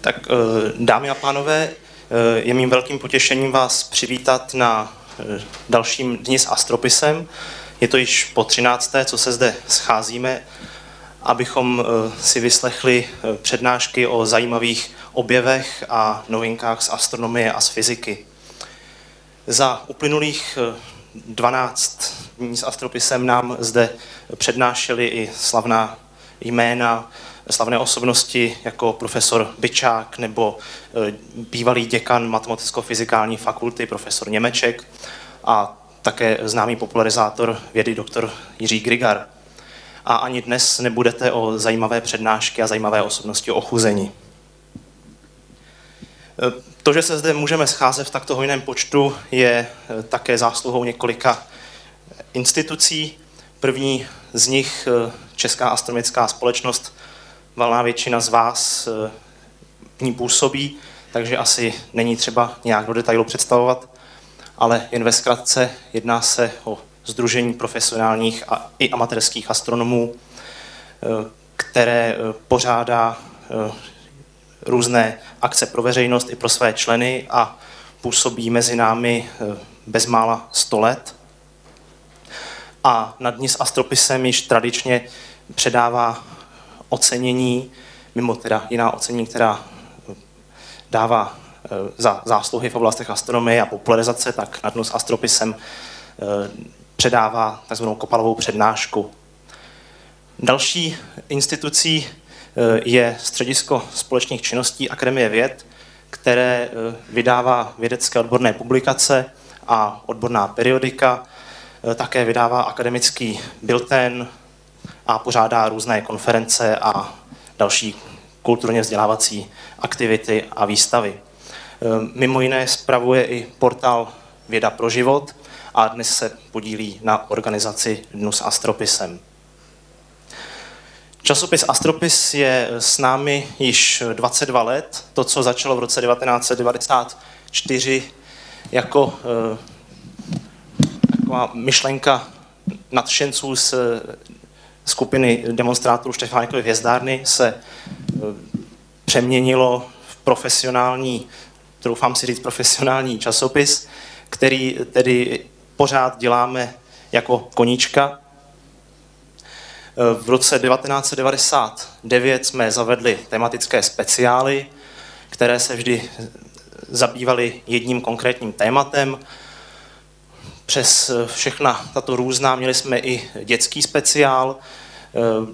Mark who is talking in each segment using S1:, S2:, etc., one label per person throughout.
S1: Tak dámy a pánové, je mým velkým potěšením vás přivítat na dalším dni s Astropisem. Je to již po 13. co se zde scházíme, abychom si vyslechli přednášky o zajímavých objevech a novinkách z astronomie a z fyziky. Za uplynulých 12 dní s Astropisem nám zde přednášeli i slavná jména, slavné osobnosti jako profesor Byčák nebo e, bývalý děkan matematicko-fyzikální fakulty profesor Němeček a také známý popularizátor vědy doktor Jiří Grigar. A ani dnes nebudete o zajímavé přednášky a zajímavé osobnosti ochuzení. E, to, že se zde můžeme scházet v takto hojném počtu, je e, také zásluhou několika institucí. První z nich Česká astronomická společnost valná většina z vás eh, v ní působí, takže asi není třeba nějak do detailu představovat, ale jen ve zkratce jedná se o Združení profesionálních a i amatérských astronomů, eh, které eh, pořádá různé akce pro veřejnost i pro své členy a působí mezi námi bezmála 100 let. A na dní s astropisem již tradičně předává ocenění, mimo teda jiná ocenění, která dává eh, za zásluhy v oblastech astronomie a popularizace, tak na dnu s astropisem eh, předává tzv. kopalovou přednášku. Další institucí eh, je Středisko společných činností Akademie věd, které vydává vědecké odborné publikace a odborná periodika, také vydává akademický bilten, a pořádá různé konference a další kulturně vzdělávací aktivity a výstavy. Ehm, mimo jiné spravuje i portál Věda pro život a dnes se podílí na organizaci Dnu s Astropisem. Časopis Astropis je s námi již 22 let. To, co začalo v roce 1994 jako eh, taková myšlenka nadšenců z skupiny demonstrátorů Štefánikovy hvězdárny se eh, přeměnilo v profesionální, doufám si říct profesionální časopis, který tedy pořád děláme jako koníčka. Eh, v roce 1999 jsme zavedli tematické speciály, které se vždy zabývaly jedním konkrétním tématem přes všechna tato různá měli jsme i dětský speciál. Eh,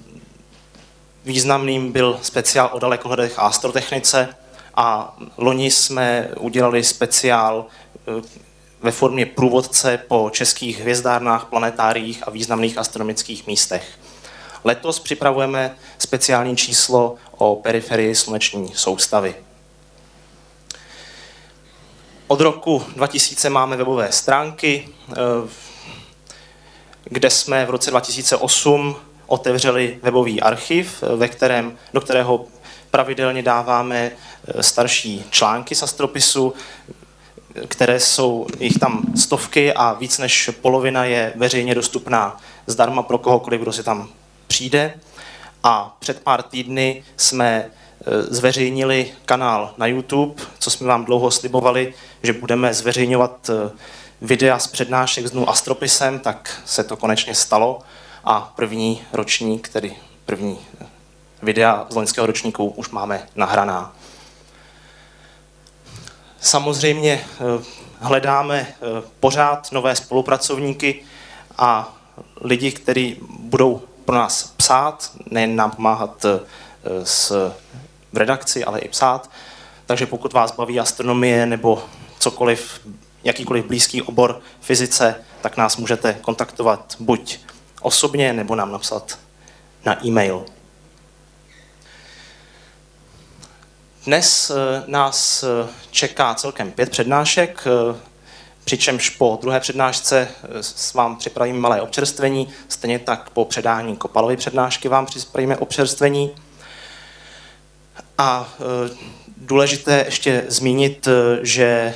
S1: významným byl speciál o dalekohledech a astrotechnice a loni jsme udělali speciál eh, ve formě průvodce po českých hvězdárnách, planetáriích a významných astronomických místech. Letos připravujeme speciální číslo o periferii sluneční soustavy. Od roku 2000 máme webové stránky, eh, kde jsme v roce 2008 otevřeli webový archiv, ve kterém, do kterého pravidelně dáváme eh, starší články z astropisu, které jsou, jich tam stovky a víc než polovina je veřejně dostupná zdarma pro kohokoliv, kdo si tam přijde. A před pár týdny jsme Eh, zveřejnili kanál na YouTube, co jsme vám dlouho slibovali, že budeme zveřejňovat eh, videa z přednášek s dnu Astropisem, tak se to konečně stalo a první ročník, tedy první eh, videa z loňského ročníku už máme nahraná. Samozřejmě hledáme pořád nové spolupracovníky a lidi, kteří budou pro nás psát, nejen nám pomáhat s v redakci, ale i psát. Takže pokud vás baví astronomie nebo cokoliv, jakýkoliv blízký obor fyzice, tak nás můžete kontaktovat buď osobně, nebo nám napsat na e-mail. Dnes eh, nás eh, čeká celkem pět přednášek, eh, přičemž po druhé přednášce s vám připravíme malé občerstvení, stejně tak po předání Kopalovy přednášky vám připravíme občerstvení. A důležité ještě zmínit, že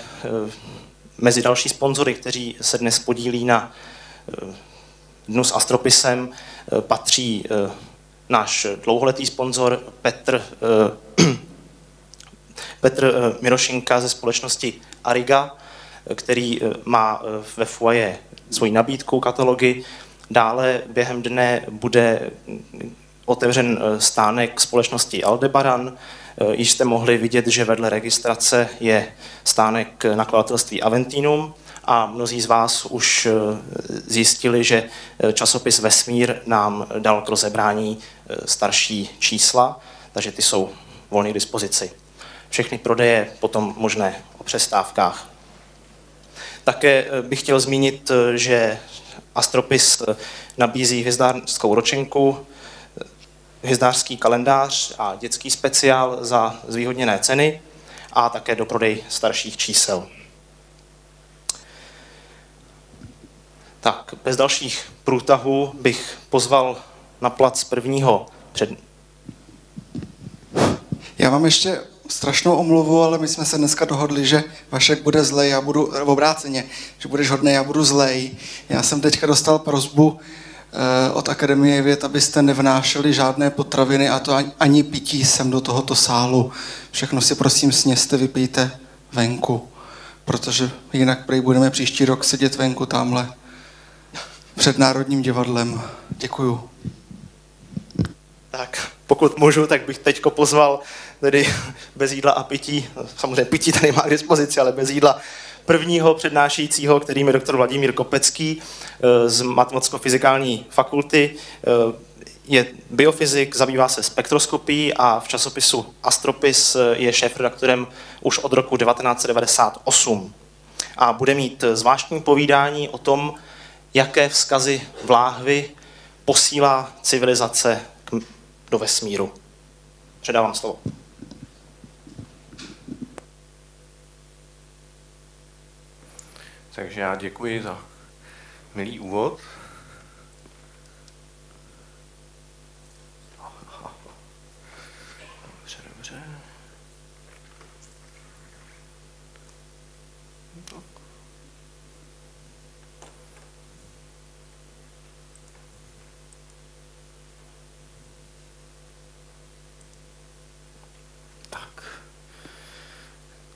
S1: mezi další sponzory, kteří se dnes podílí na dnu s Astropisem, patří náš dlouholetý sponzor Petr Petr Mirošinka ze společnosti Ariga, který má ve foaje svoji nabídku, katalogy. Dále během dne bude otevřen stánek společnosti Aldebaran. Již jste mohli vidět, že vedle registrace je stánek nakladatelství Aventinum a mnozí z vás už eh, zjistili, že eh, časopis Vesmír nám dal k rozebrání eh, starší čísla, takže ty jsou volné k dispozici. Všechny prodeje potom možné o přestávkách. Také bych chtěl zmínit, že Astropis nabízí hvězdářskou ročenku, hvězdářský kalendář a dětský speciál za zvýhodněné ceny a také do prodej starších čísel. Tak, bez dalších průtahů bych pozval na plac prvního před...
S2: Já mám ještě strašnou omluvu, ale my jsme se dneska dohodli, že Vašek bude zlej, já budu v obráceně, že budeš hodný, já budu zlej. Já jsem teďka dostal prozbu eh, od Akademie věd, abyste nevnášeli žádné potraviny a to ani, ani pití sem do tohoto sálu. Všechno si prosím sněste, vypijte venku, protože jinak prej budeme příští rok sedět venku tamhle před Národním divadlem. Děkuju.
S1: Tak, pokud můžu, tak bych teď pozval tedy bez jídla a pití, samozřejmě pití tady má k dispozici, ale bez jídla, prvního přednášejícího, kterým je doktor Vladimír Kopecký eh, z Matematicko-fyzikální fakulty. Eh, je biofyzik, zabývá se spektroskopií a v časopisu Astropis eh, je šéf-redaktorem už od roku 1998. A bude mít zvláštní povídání o tom, jaké vzkazy vláhvy posílá civilizace do vesmíru. Předávám slovo.
S3: Takže já děkuji za milý úvod.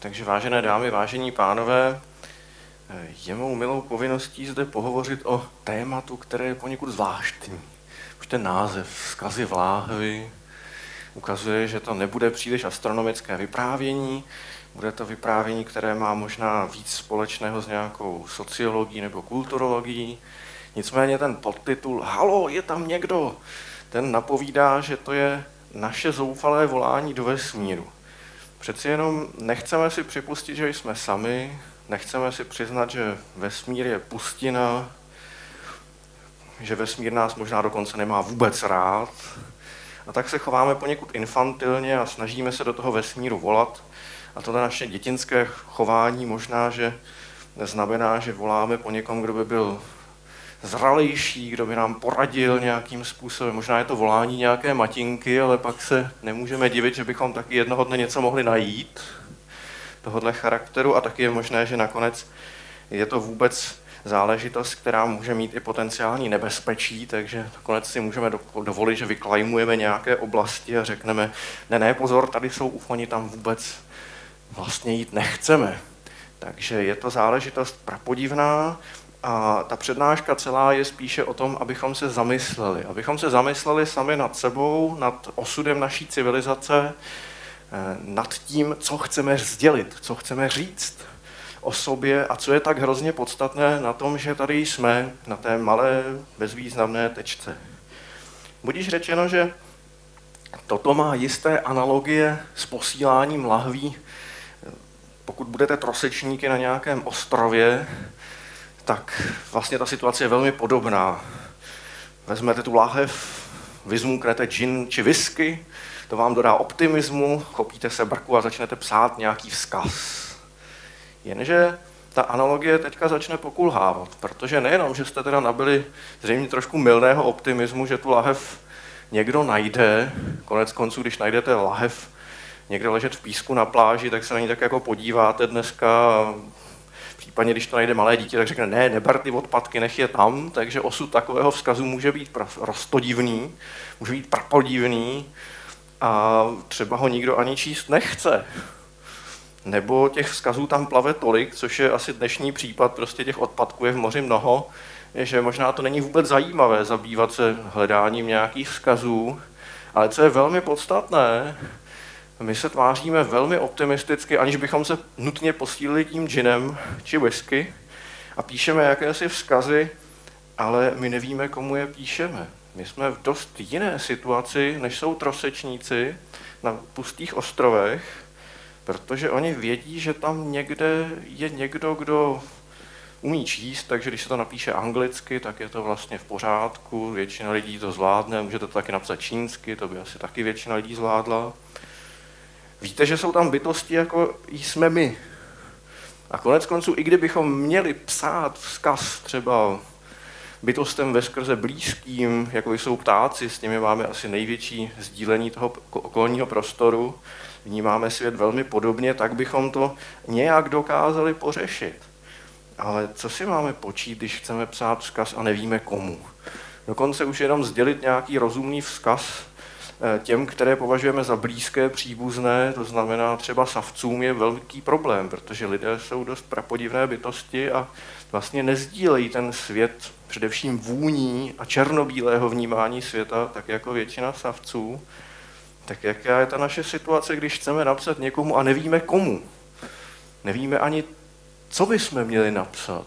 S3: Takže vážené dámy, vážení pánové, je mou milou povinností zde pohovořit o tématu, které je poněkud zvláštní. Už ten název, zkazy vláhvy, ukazuje, že to nebude příliš astronomické vyprávění, bude to vyprávění, které má možná víc společného s nějakou sociologií nebo kulturologií. Nicméně ten podtitul Halo, je tam někdo, ten napovídá, že to je naše zoufalé volání do vesmíru. Přeci jenom nechceme si připustit, že jsme sami, nechceme si přiznat, že vesmír je pustina, že vesmír nás možná dokonce nemá vůbec rád. A tak se chováme poněkud infantilně a snažíme se do toho vesmíru volat. A to naše dětinské chování možná, že neznamená, že voláme po někom, kdo by byl zralejší, kdo by nám poradil nějakým způsobem. Možná je to volání nějaké matinky, ale pak se nemůžeme divit, že bychom taky jednoho dne něco mohli najít tohohle charakteru a taky je možné, že nakonec je to vůbec záležitost, která může mít i potenciální nebezpečí, takže nakonec si můžeme dovolit, že vyklajmujeme nějaké oblasti a řekneme, ne, ne, pozor, tady jsou ufoni, tam vůbec vlastně jít nechceme. Takže je to záležitost prapodivná, a ta přednáška celá je spíše o tom, abychom se zamysleli. Abychom se zamysleli sami nad sebou, nad osudem naší civilizace, eh, nad tím, co chceme sdělit, co chceme říct o sobě a co je tak hrozně podstatné na tom, že tady jsme na té malé, bezvýznamné tečce. Budíš řečeno, že toto má jisté analogie s posíláním lahví. Pokud budete trosečníky na nějakém ostrově, tak vlastně ta situace je velmi podobná. Vezmete tu láhev, vyzmuknete gin či whisky, to vám dodá optimismu, chopíte se brku a začnete psát nějaký vzkaz. Jenže ta analogie teďka začne pokulhávat, protože nejenom, že jste teda nabili zřejmě trošku milného optimismu, že tu lahev někdo najde, konec konců, když najdete lahev někde ležet v písku na pláži, tak se na ní tak jako podíváte dneska Případně, když to najde malé dítě, tak řekne, ne, neber ty odpadky, nech je tam, takže osud takového vzkazu může být rostodivný, může být prapodivný a třeba ho nikdo ani číst nechce. nebo těch vzkazů tam plave tolik, což je asi dnešní případ, prostě těch odpadků je v moři mnoho, že možná to není vůbec zajímavé zabývat se hledáním nějakých vzkazů, ale co je velmi podstatné, my se tváříme velmi optimisticky, aniž bychom se nutně posílili tím džinem či whisky a píšeme jakési vzkazy, ale my nevíme, komu je píšeme. My jsme v dost jiné situaci, než jsou trosečníci na pustých ostrovech, protože oni vědí, že tam někde je někdo, kdo umí číst, takže když se to napíše anglicky, tak je to vlastně v pořádku, většina lidí to zvládne, můžete to taky napsat čínsky, to by asi taky většina lidí zvládla. Víte, že jsou tam bytosti, jako jsme my. A konec konců, i kdybychom měli psát vzkaz třeba bytostem ve skrze blízkým, jako jsou ptáci, s nimi máme asi největší sdílení toho okolního prostoru, vnímáme svět velmi podobně, tak bychom to nějak dokázali pořešit. Ale co si máme počít, když chceme psát vzkaz a nevíme komu? Dokonce už jenom sdělit nějaký rozumný vzkaz těm, které považujeme za blízké, příbuzné, to znamená třeba savcům, je velký problém, protože lidé jsou dost prapodivné bytosti a vlastně nezdílejí ten svět především vůní a černobílého vnímání světa, tak jako většina savců. Tak jaká je ta naše situace, když chceme napsat někomu a nevíme komu? Nevíme ani co bychom měli napsat?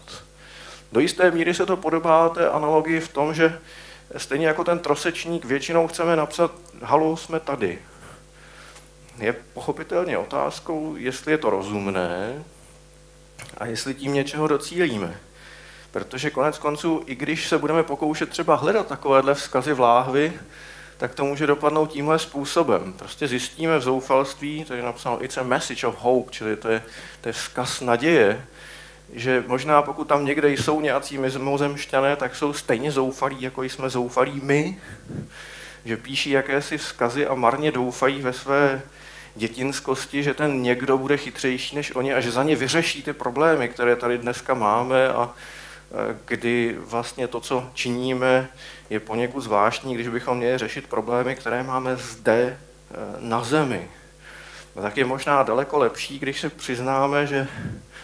S3: Do jisté míry se to podobá té analogii v tom, že stejně jako ten trosečník většinou chceme napsat halo, jsme tady. Je pochopitelně otázkou, jestli je to rozumné a jestli tím něčeho docílíme. Protože konec konců, i když se budeme pokoušet třeba hledat takovéhle vzkazy v láhvi, tak to může dopadnout tímhle způsobem. Prostě zjistíme v zoufalství, to je napsáno it's a message of hope, čili to je, to je vzkaz naděje, že možná pokud tam někde jsou nějací mimozemšťané, tak jsou stejně zoufalí, jako jsme zoufalí my, že píší jakési vzkazy a marně doufají ve své dětinskosti, že ten někdo bude chytřejší než oni a že za ně vyřeší ty problémy, které tady dneska máme a kdy vlastně to, co činíme, je poněkud zvláštní, když bychom měli řešit problémy, které máme zde e, na zemi. No tak je možná daleko lepší, když se přiznáme, že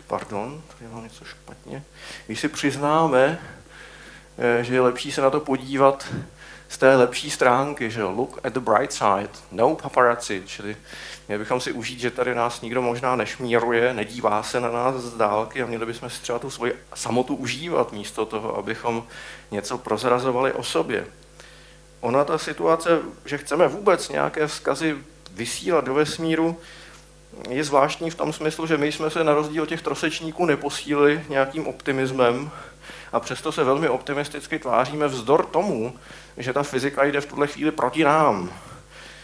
S3: pardon, tady mám něco špatně, když si přiznáme, eh, že je lepší se na to podívat z té lepší stránky, že look at the bright side, no paparazzi, čili měli bychom si užít, že tady nás nikdo možná nešmíruje, nedívá se na nás z dálky a měli bychom si třeba tu svoji samotu užívat místo toho, abychom něco prozrazovali o sobě. Ona ta situace, že chceme vůbec nějaké vzkazy vysílat do vesmíru, je zvláštní v tom smyslu, že my jsme se na rozdíl těch trosečníků neposílili nějakým optimismem a přesto se velmi optimisticky tváříme vzdor tomu, že ta fyzika jde v tuhle chvíli proti nám.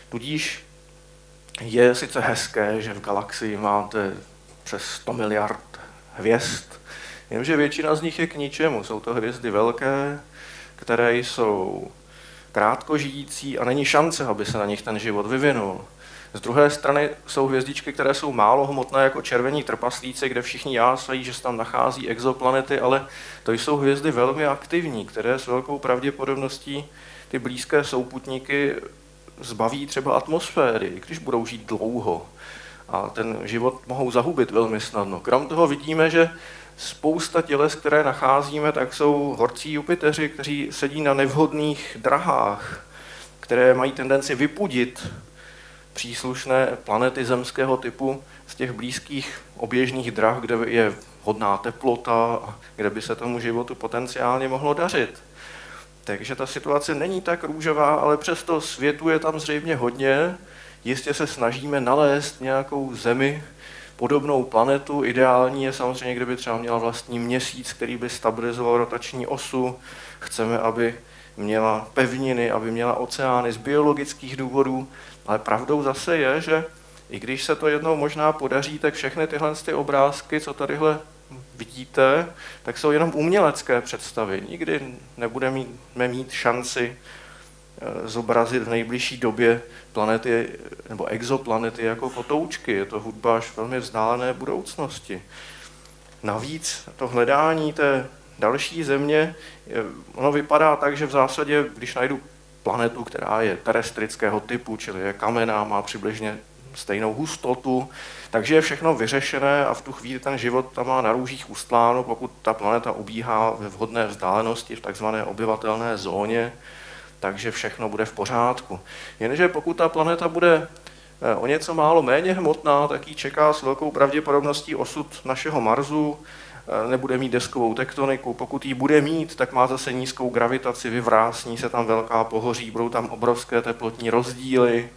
S3: Tudíž je sice hezké, že v galaxii máte přes 100 miliard hvězd, jenomže většina z nich je k ničemu. Jsou to hvězdy velké, které jsou krátkožijící a není šance, aby se na nich ten život vyvinul. Z druhé strany jsou hvězdičky, které jsou málo hmotné jako červení trpaslíci, kde všichni jásají, že se tam nachází exoplanety, ale to jsou hvězdy velmi aktivní, které s velkou pravděpodobností ty blízké souputníky zbaví třeba atmosféry, když budou žít dlouho. A ten život mohou zahubit velmi snadno. Krom toho vidíme, že spousta těles, které nacházíme, tak jsou horcí Jupiteři, kteří sedí na nevhodných drahách, které mají tendenci vypudit příslušné planety zemského typu z těch blízkých oběžných drah, kde je hodná teplota, kde by se tomu životu potenciálně mohlo dařit. Takže ta situace není tak růžová, ale přesto světu je tam zřejmě hodně. Jistě se snažíme nalézt nějakou zemi, podobnou planetu. Ideální je samozřejmě, kdyby třeba měla vlastní měsíc, který by stabilizoval rotační osu. Chceme, aby měla pevniny, aby měla oceány z biologických důvodů. Ale pravdou zase je, že i když se to jednou možná podaří, tak všechny tyhle ty obrázky, co tadyhle vidíte, tak jsou jenom umělecké představy. Nikdy nebudeme mít šanci eh, zobrazit v nejbližší době planety nebo exoplanety jako kotoučky. Je to hudba až velmi vzdálené budoucnosti. Navíc to hledání té další země, ono vypadá tak, že v zásadě, když najdu planetu, která je terestrického typu, čili je kamená, má přibližně stejnou hustotu, takže je všechno vyřešené a v tu chvíli ten život tam má na růžích ustláno, pokud ta planeta obíhá ve vhodné vzdálenosti v takzvané obyvatelné zóně, takže všechno bude v pořádku. Jenže pokud ta planeta bude eh, o něco málo méně hmotná, tak ji čeká s velkou pravděpodobností osud našeho Marsu, nebude mít deskovou tektoniku. Pokud ji bude mít, tak má zase nízkou gravitaci, vyvrásní se tam velká pohoří, budou tam obrovské teplotní rozdíly.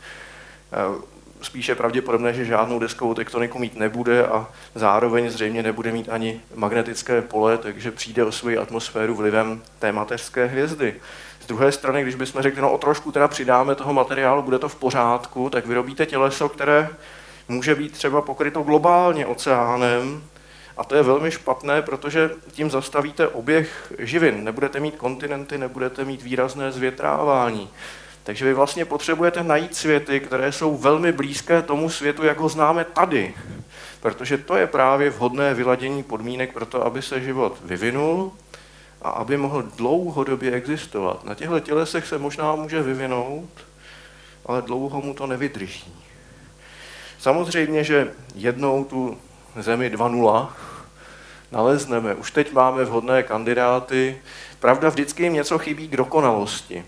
S3: Eh, spíše pravděpodobné, že žádnou deskovou tektoniku mít nebude a zároveň zřejmě nebude mít ani magnetické pole, takže přijde o svoji atmosféru vlivem té mateřské hvězdy. Z druhé strany, když bychom řekli, no o trošku teda přidáme toho materiálu, bude to v pořádku, tak vyrobíte těleso, které může být třeba pokryto globálně oceánem, a to je velmi špatné, protože tím zastavíte oběh živin. Nebudete mít kontinenty, nebudete mít výrazné zvětrávání. Takže vy vlastně potřebujete najít světy, které jsou velmi blízké tomu světu, jak ho známe tady. Protože to je právě vhodné vyladění podmínek pro to, aby se život vyvinul a aby mohl dlouhodobě existovat. Na těchto tělesech se možná může vyvinout, ale dlouho mu to nevydrží. Samozřejmě, že jednou tu zemi 2.0 nalezneme. Už teď máme vhodné kandidáty. Pravda, vždycky jim něco chybí k dokonalosti.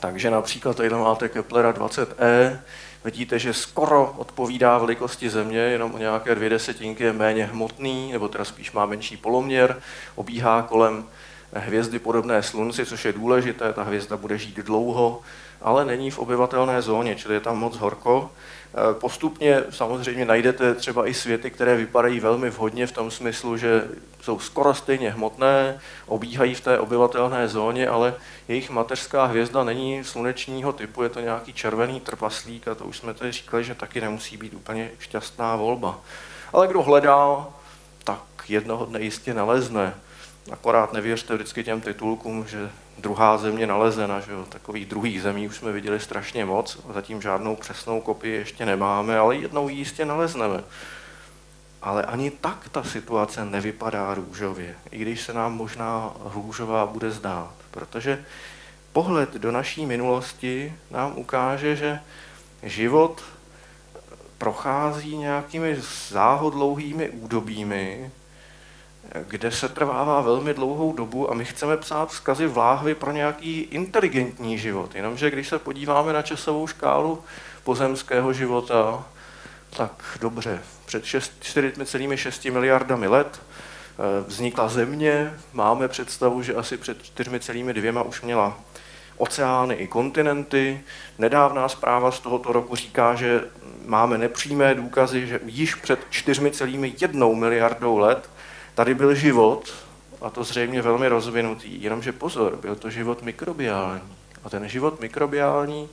S3: Takže například tady máte Keplera 20e, vidíte, že skoro odpovídá velikosti Země, jenom o nějaké dvě desetinky je méně hmotný, nebo teda spíš má menší poloměr, obíhá kolem hvězdy podobné Slunci, což je důležité, ta hvězda bude žít dlouho, ale není v obyvatelné zóně, čili je tam moc horko. Eh, postupně samozřejmě najdete třeba i světy, které vypadají velmi vhodně v tom smyslu, že jsou skoro stejně hmotné, obíhají v té obyvatelné zóně, ale jejich mateřská hvězda není slunečního typu, je to nějaký červený trpaslík a to už jsme tady říkali, že taky nemusí být úplně šťastná volba. Ale kdo hledá, tak jednoho dne jistě nalezne. Akorát nevěřte vždycky těm titulkům, že druhá země nalezena. Že jo? Takových druhých zemí už jsme viděli strašně moc, zatím žádnou přesnou kopii ještě nemáme, ale jednou ji jistě nalezneme. Ale ani tak ta situace nevypadá růžově, i když se nám možná růžová bude zdát, protože pohled do naší minulosti nám ukáže, že život prochází nějakými záhodlouhými údobími, kde se trvává velmi dlouhou dobu a my chceme psát vzkazy vláhvy pro nějaký inteligentní život. Jenomže když se podíváme na časovou škálu pozemského života, tak dobře, před 4,6 miliardami let eh, vznikla země, máme představu, že asi před 4,2 už měla oceány i kontinenty. Nedávná zpráva z tohoto roku říká, že máme nepřímé důkazy, že již před 4,1 miliardou let Tady byl život, a to zřejmě velmi rozvinutý, jenomže pozor, byl to život mikrobiální. A ten život mikrobiální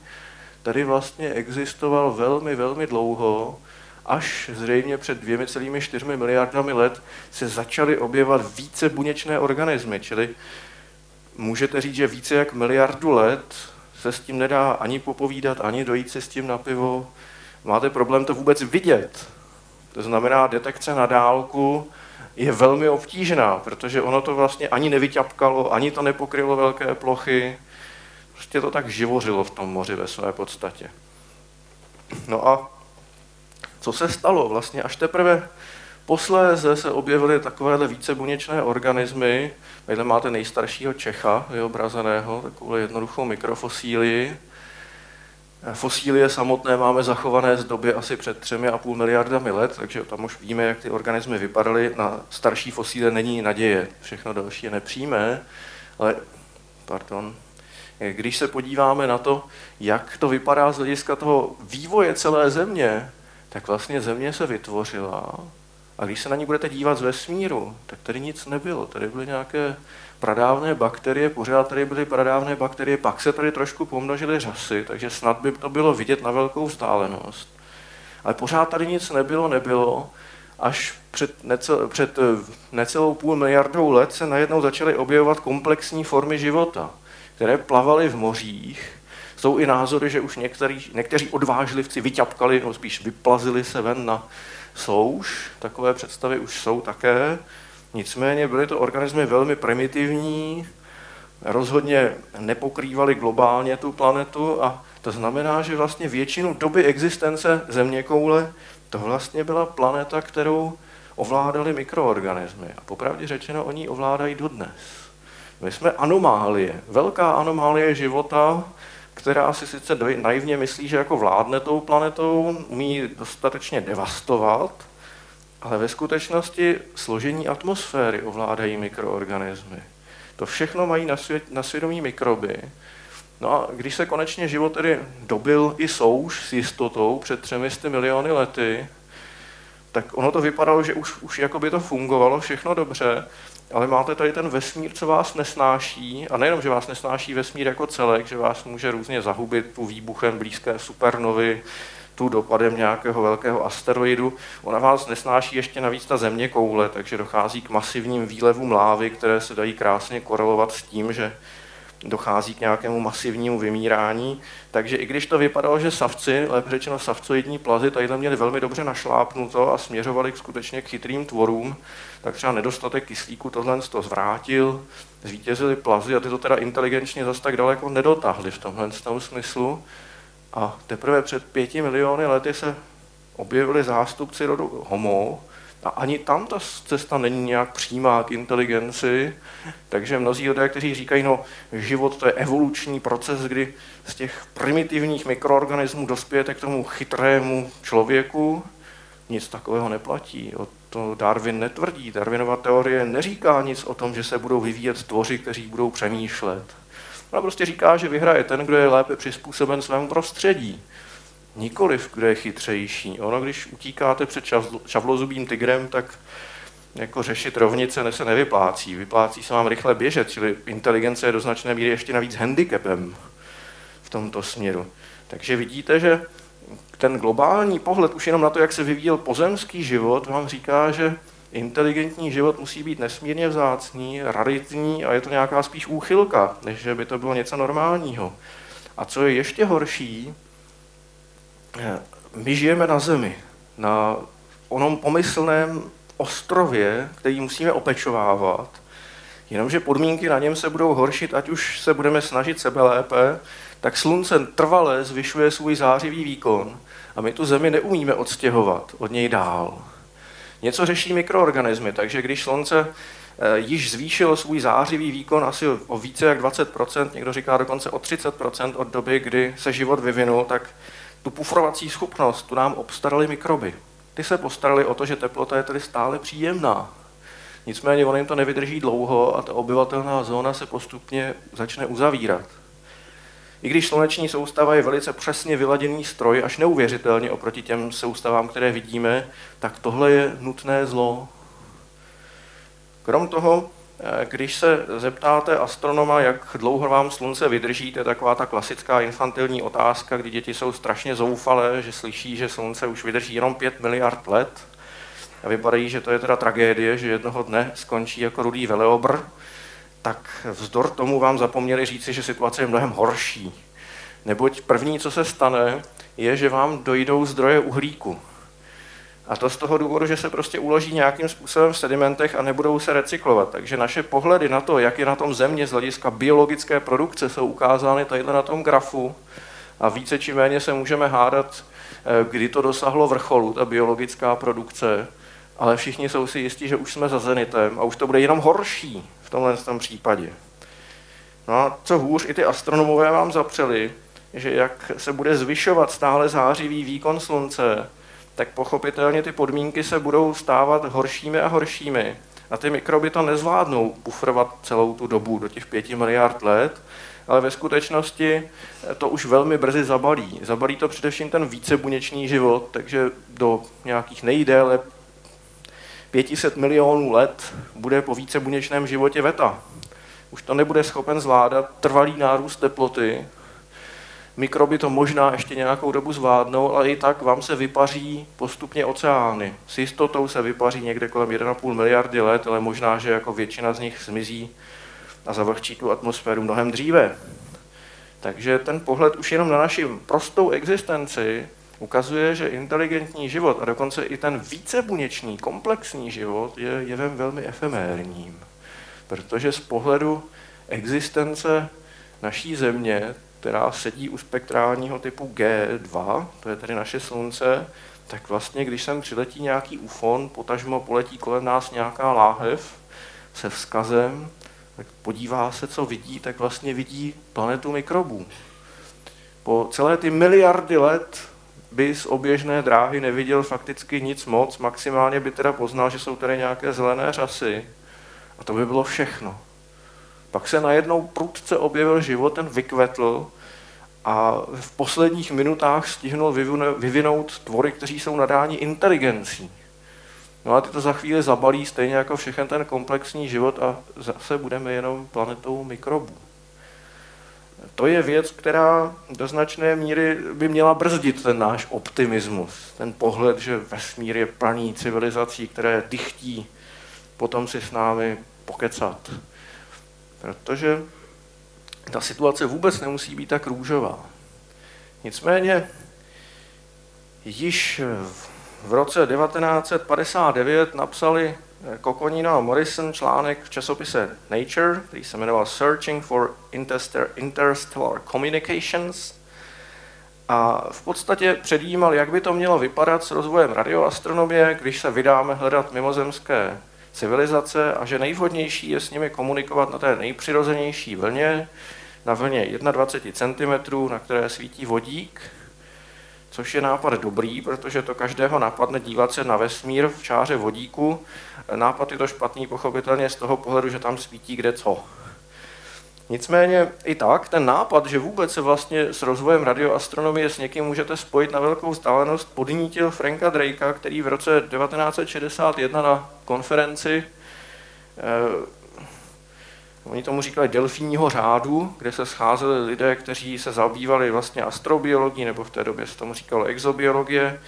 S3: tady vlastně existoval velmi, velmi dlouho, až zřejmě před 2,4 miliardami let se začaly objevat více buněčné organismy, čili můžete říct, že více jak miliardu let se s tím nedá ani popovídat, ani dojít se s tím na pivo. Máte problém to vůbec vidět. To znamená detekce na dálku, je velmi obtížná, protože ono to vlastně ani nevyťapkalo, ani to nepokrylo velké plochy. Prostě to tak živořilo v tom moři ve své podstatě. No a co se stalo? Vlastně až teprve posléze se objevily takovéhle vícebuněčné organismy. Tady máte nejstaršího Čecha vyobrazeného, takovou jednoduchou mikrofosílii. Fosílie samotné máme zachované z doby asi před třemi a půl miliardami let, takže tam už víme, jak ty organismy vypadaly. Na starší fosíle není naděje, všechno další je nepřímé, ale pardon, když se podíváme na to, jak to vypadá z hlediska toho vývoje celé země, tak vlastně země se vytvořila a když se na ní budete dívat z vesmíru, tak tady nic nebylo. Tady byly nějaké pradávné bakterie, pořád tady byly pradávné bakterie, pak se tady trošku pomnožily řasy, takže snad by to bylo vidět na velkou vzdálenost. Ale pořád tady nic nebylo, nebylo, až před, necel, před eh, necelou půl miliardou let se najednou začaly objevovat komplexní formy života, které plavaly v mořích. Jsou i názory, že už některý, někteří odvážlivci vyťapkali, no spíš vyplazili se ven na souš, takové představy už jsou také, Nicméně byly to organismy velmi primitivní, rozhodně nepokrývaly globálně tu planetu a To znamená, že vlastně většinu doby existence země koule to vlastně byla planeta, kterou ovládali mikroorganismy. A popravdě řečeno, oni ovládají dodnes. My jsme anomálie, velká anomálie života, která si sice naivně myslí, že jako vládne tou planetou, umí dostatečně devastovat, ale ve skutečnosti složení atmosféry ovládají mikroorganismy. To všechno mají na, svět, na svědomí mikroby. No a když se konečně život tedy dobil i souš s jistotou před třemi miliony lety, tak ono to vypadalo, že už, už jako by to fungovalo všechno dobře, ale máte tady ten vesmír, co vás nesnáší, a nejenom, že vás nesnáší vesmír jako celek, že vás může různě zahubit tu výbuchem blízké supernovy, tu dopadem nějakého velkého asteroidu. Ona vás nesnáší ještě navíc ta země koule, takže dochází k masivním výlevům lávy, které se dají krásně korelovat s tím, že dochází k nějakému masivnímu vymírání. Takže i když to vypadalo, že savci, lépe řečeno savcoidní plazy, tady měli velmi dobře našlápnuto a směřovali k skutečně k chytrým tvorům, tak třeba nedostatek kyslíku tohle to zvrátil, zvítězili plazy a ty to teda inteligenčně zase tak daleko nedotáhli v tomhle tom smyslu. A teprve před pěti miliony lety se objevili zástupci rodu Homo, a ani tam ta cesta není nějak přímá k inteligenci, takže mnozí lidé, kteří říkají, no život to je evoluční proces, kdy z těch primitivních mikroorganismů dospějete k tomu chytrému člověku, nic takového neplatí. O to Darwin netvrdí. Darwinova teorie neříká nic o tom, že se budou vyvíjet tvoři, kteří budou přemýšlet. Ona prostě říká, že vyhraje ten, kdo je lépe přizpůsoben svému prostředí. Nikoliv, kdo je chytřejší. Ono, když utíkáte před šavlozubým tigrem, tak jako řešit rovnice se nevyplácí. Vyplácí se vám rychle běžet, čili inteligence je do značné míry ještě navíc handicapem v tomto směru. Takže vidíte, že ten globální pohled už jenom na to, jak se vyvíjel pozemský život, vám říká, že inteligentní život musí být nesmírně vzácný, raritní a je to nějaká spíš úchylka, než že by to bylo něco normálního. A co je ještě horší, my žijeme na Zemi, na onom pomyslném ostrově, který musíme opečovávat, jenomže podmínky na něm se budou horšit, ať už se budeme snažit sebe lépe, tak slunce trvale zvyšuje svůj zářivý výkon a my tu zemi neumíme odstěhovat od něj dál. Něco řeší mikroorganismy, takže když slunce eh, již zvýšilo svůj zářivý výkon asi o více jak 20%, někdo říká dokonce o 30% od doby, kdy se život vyvinul, tak tu pufrovací schopnost, tu nám obstaraly mikroby. Ty se postarali o to, že teplota je tedy stále příjemná. Nicméně ono jim to nevydrží dlouho a ta obyvatelná zóna se postupně začne uzavírat. I když sluneční soustava je velice přesně vyladěný stroj, až neuvěřitelně oproti těm soustavám, které vidíme, tak tohle je nutné zlo. Krom toho, eh, když se zeptáte astronoma, jak dlouho vám slunce vydrží, to je taková ta klasická infantilní otázka, kdy děti jsou strašně zoufalé, že slyší, že slunce už vydrží jenom 5 miliard let a vypadají, že to je teda tragédie, že jednoho dne skončí jako rudý veleobr, tak vzdor tomu vám zapomněli říci, že situace je mnohem horší. Neboť první, co se stane, je, že vám dojdou zdroje uhlíku. A to z toho důvodu, že se prostě uloží nějakým způsobem v sedimentech a nebudou se recyklovat. Takže naše pohledy na to, jak je na tom země z hlediska biologické produkce, jsou ukázány tady na tom grafu. A více či méně se můžeme hádat, eh, kdy to dosahlo vrcholu, ta biologická produkce. Ale všichni jsou si jistí, že už jsme za zenitem a už to bude jenom horší v tomhle tom případě. No a co hůř, i ty astronomové vám zapřeli, že jak se bude zvyšovat stále zářivý výkon slunce, tak pochopitelně ty podmínky se budou stávat horšími a horšími. A ty mikroby to nezvládnou pufrovat celou tu dobu, do těch pěti miliard let, ale ve skutečnosti to už velmi brzy zabalí. Zabalí to především ten vícebuněčný život, takže do nějakých nejdéle 500 milionů let bude po vícebuněčném životě veta. Už to nebude schopen zvládat trvalý nárůst teploty. Mikroby to možná ještě nějakou dobu zvládnou, ale i tak vám se vypaří postupně oceány. S jistotou se vypaří někde kolem 1,5 miliardy let, ale možná, že jako většina z nich zmizí a zavlhčí tu atmosféru mnohem dříve. Takže ten pohled už jenom na naši prostou existenci ukazuje, že inteligentní život a dokonce i ten vícebuněčný, komplexní život je jevem velmi efemérním. Protože z pohledu existence naší země která sedí u spektrálního typu G2, to je tedy naše slunce, tak vlastně, když sem přiletí nějaký UFON, potažmo poletí kolem nás nějaká láhev se vzkazem, tak podívá se, co vidí, tak vlastně vidí planetu mikrobů. Po celé ty miliardy let by z oběžné dráhy neviděl fakticky nic moc, maximálně by teda poznal, že jsou tady nějaké zelené řasy. A to by bylo všechno. Pak se najednou prudce objevil život, ten vykvetl a v posledních minutách stihnul vyvinout tvory, kteří jsou nadáni inteligencí. No a ty to za chvíli zabalí stejně jako všechen ten komplexní život a zase budeme jenom planetou mikrobů. To je věc, která do značné míry by měla brzdit ten náš optimismus, ten pohled, že vesmír je plný civilizací, které dychtí potom si s námi pokecat. Protože ta situace vůbec nemusí být tak růžová. Nicméně již v roce 1959 napsali Kokonina Morrison článek v časopise Nature, který se jmenoval Searching for Interstellar Communications. A v podstatě předjímal, jak by to mělo vypadat s rozvojem radioastronomie, když se vydáme hledat mimozemské civilizace a že nejvhodnější je s nimi komunikovat na té nejpřirozenější vlně, na vlně 21 cm, na které svítí vodík, což je nápad dobrý, protože to každého napadne dívat se na vesmír v čáře vodíku. Nápad je to špatný pochopitelně z toho pohledu, že tam svítí kde co. Nicméně i tak, ten nápad, že vůbec se vlastně s rozvojem radioastronomie s někým můžete spojit na velkou vzdálenost, podnítil Franka Drakea, který v roce 1961 na konferenci eh, Oni tomu říkali delfínního řádu, kde se scházeli lidé, kteří se zabývali vlastně astrobiologií, nebo v té době se tomu říkalo exobiologie,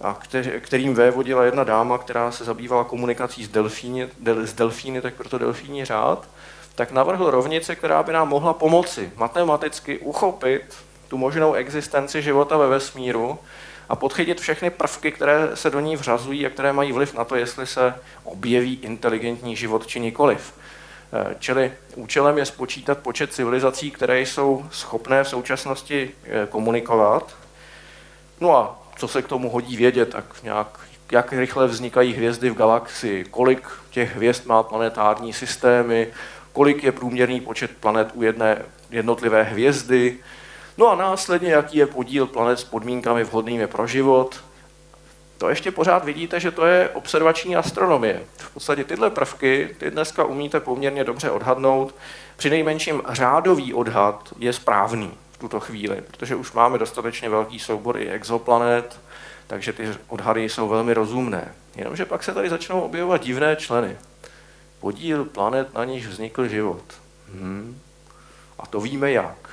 S3: a kterým vévodila jedna dáma, která se zabývala komunikací s, delfíny, del, s delfíny, tak proto delfíní řád, tak navrhl rovnici, která by nám mohla pomoci matematicky uchopit tu možnou existenci života ve vesmíru a podchytit všechny prvky, které se do ní vřazují a které mají vliv na to, jestli se objeví inteligentní život či nikoliv. Eh, čili účelem je spočítat počet civilizací, které jsou schopné v současnosti eh, komunikovat. No a co se k tomu hodí vědět, tak nějak, jak rychle vznikají hvězdy v galaxii, kolik těch hvězd má planetární systémy, kolik je průměrný počet planet u jedné jednotlivé hvězdy, no a následně, jaký je podíl planet s podmínkami vhodnými pro život, to ještě pořád vidíte, že to je observační astronomie. V podstatě tyhle prvky ty dneska umíte poměrně dobře odhadnout. Při nejmenším řádový odhad je správný v tuto chvíli, protože už máme dostatečně velký soubor i exoplanet, takže ty odhady jsou velmi rozumné. Jenomže pak se tady začnou objevovat divné členy. Podíl planet, na níž vznikl život. Hmm. A to víme jak.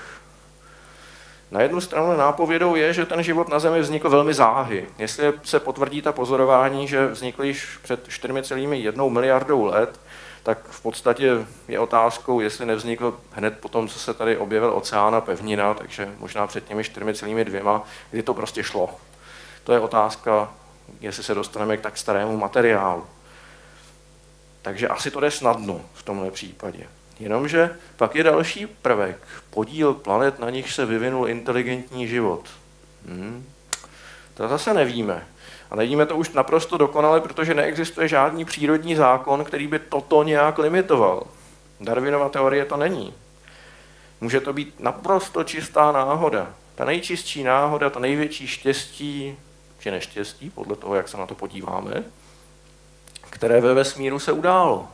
S3: Na jednu stranu nápovědou je, že ten život na Zemi vznikl velmi záhy. Jestli se potvrdí ta pozorování, že vznikl již před 4,1 miliardou let, tak v podstatě je otázkou, jestli nevznikl hned po tom, co se tady objevil oceán a pevnina, takže možná před těmi 4,2, kdy to prostě šlo. To je otázka, jestli se dostaneme k tak starému materiálu. Takže asi to jde snadno v tomhle případě. Jenomže pak je další prvek, podíl planet, na nich se vyvinul inteligentní život. Hmm. To zase nevíme. A nevíme to už naprosto dokonale, protože neexistuje žádný přírodní zákon, který by toto nějak limitoval. Darwinova teorie to není. Může to být naprosto čistá náhoda. Ta nejčistší náhoda, ta největší štěstí, či neštěstí, podle toho, jak se na to podíváme, které ve vesmíru se událo.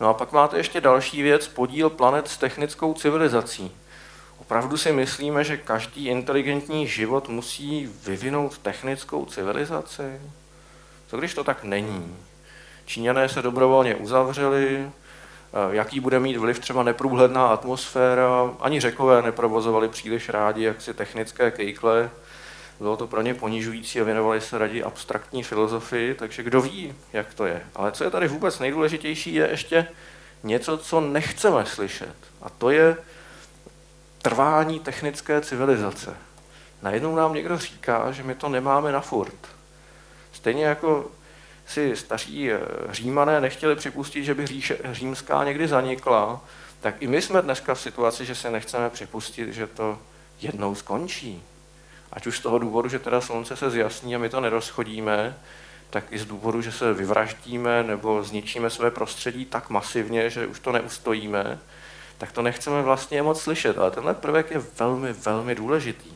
S3: No a pak máte ještě další věc, podíl planet s technickou civilizací. Opravdu si myslíme, že každý inteligentní život musí vyvinout technickou civilizaci? Co když to tak není? Číňané se dobrovolně uzavřeli, eh, jaký bude mít vliv třeba neprůhledná atmosféra, ani řekové neprovozovali příliš rádi jaksi technické kejkle, bylo to pro ně ponižující a věnovali se raději abstraktní filozofii, takže kdo ví, jak to je. Ale co je tady vůbec nejdůležitější, je ještě něco, co nechceme slyšet. A to je trvání technické civilizace. Najednou nám někdo říká, že my to nemáme na furt. Stejně jako si staří eh, římané nechtěli připustit, že by říše, římská někdy zanikla, tak i my jsme dneska v situaci, že se nechceme připustit, že to jednou skončí. Ať už z toho důvodu, že teda slunce se zjasní a my to nerozchodíme, tak i z důvodu, že se vyvraždíme nebo zničíme své prostředí tak masivně, že už to neustojíme, tak to nechceme vlastně moc slyšet. Ale tenhle prvek je velmi, velmi důležitý.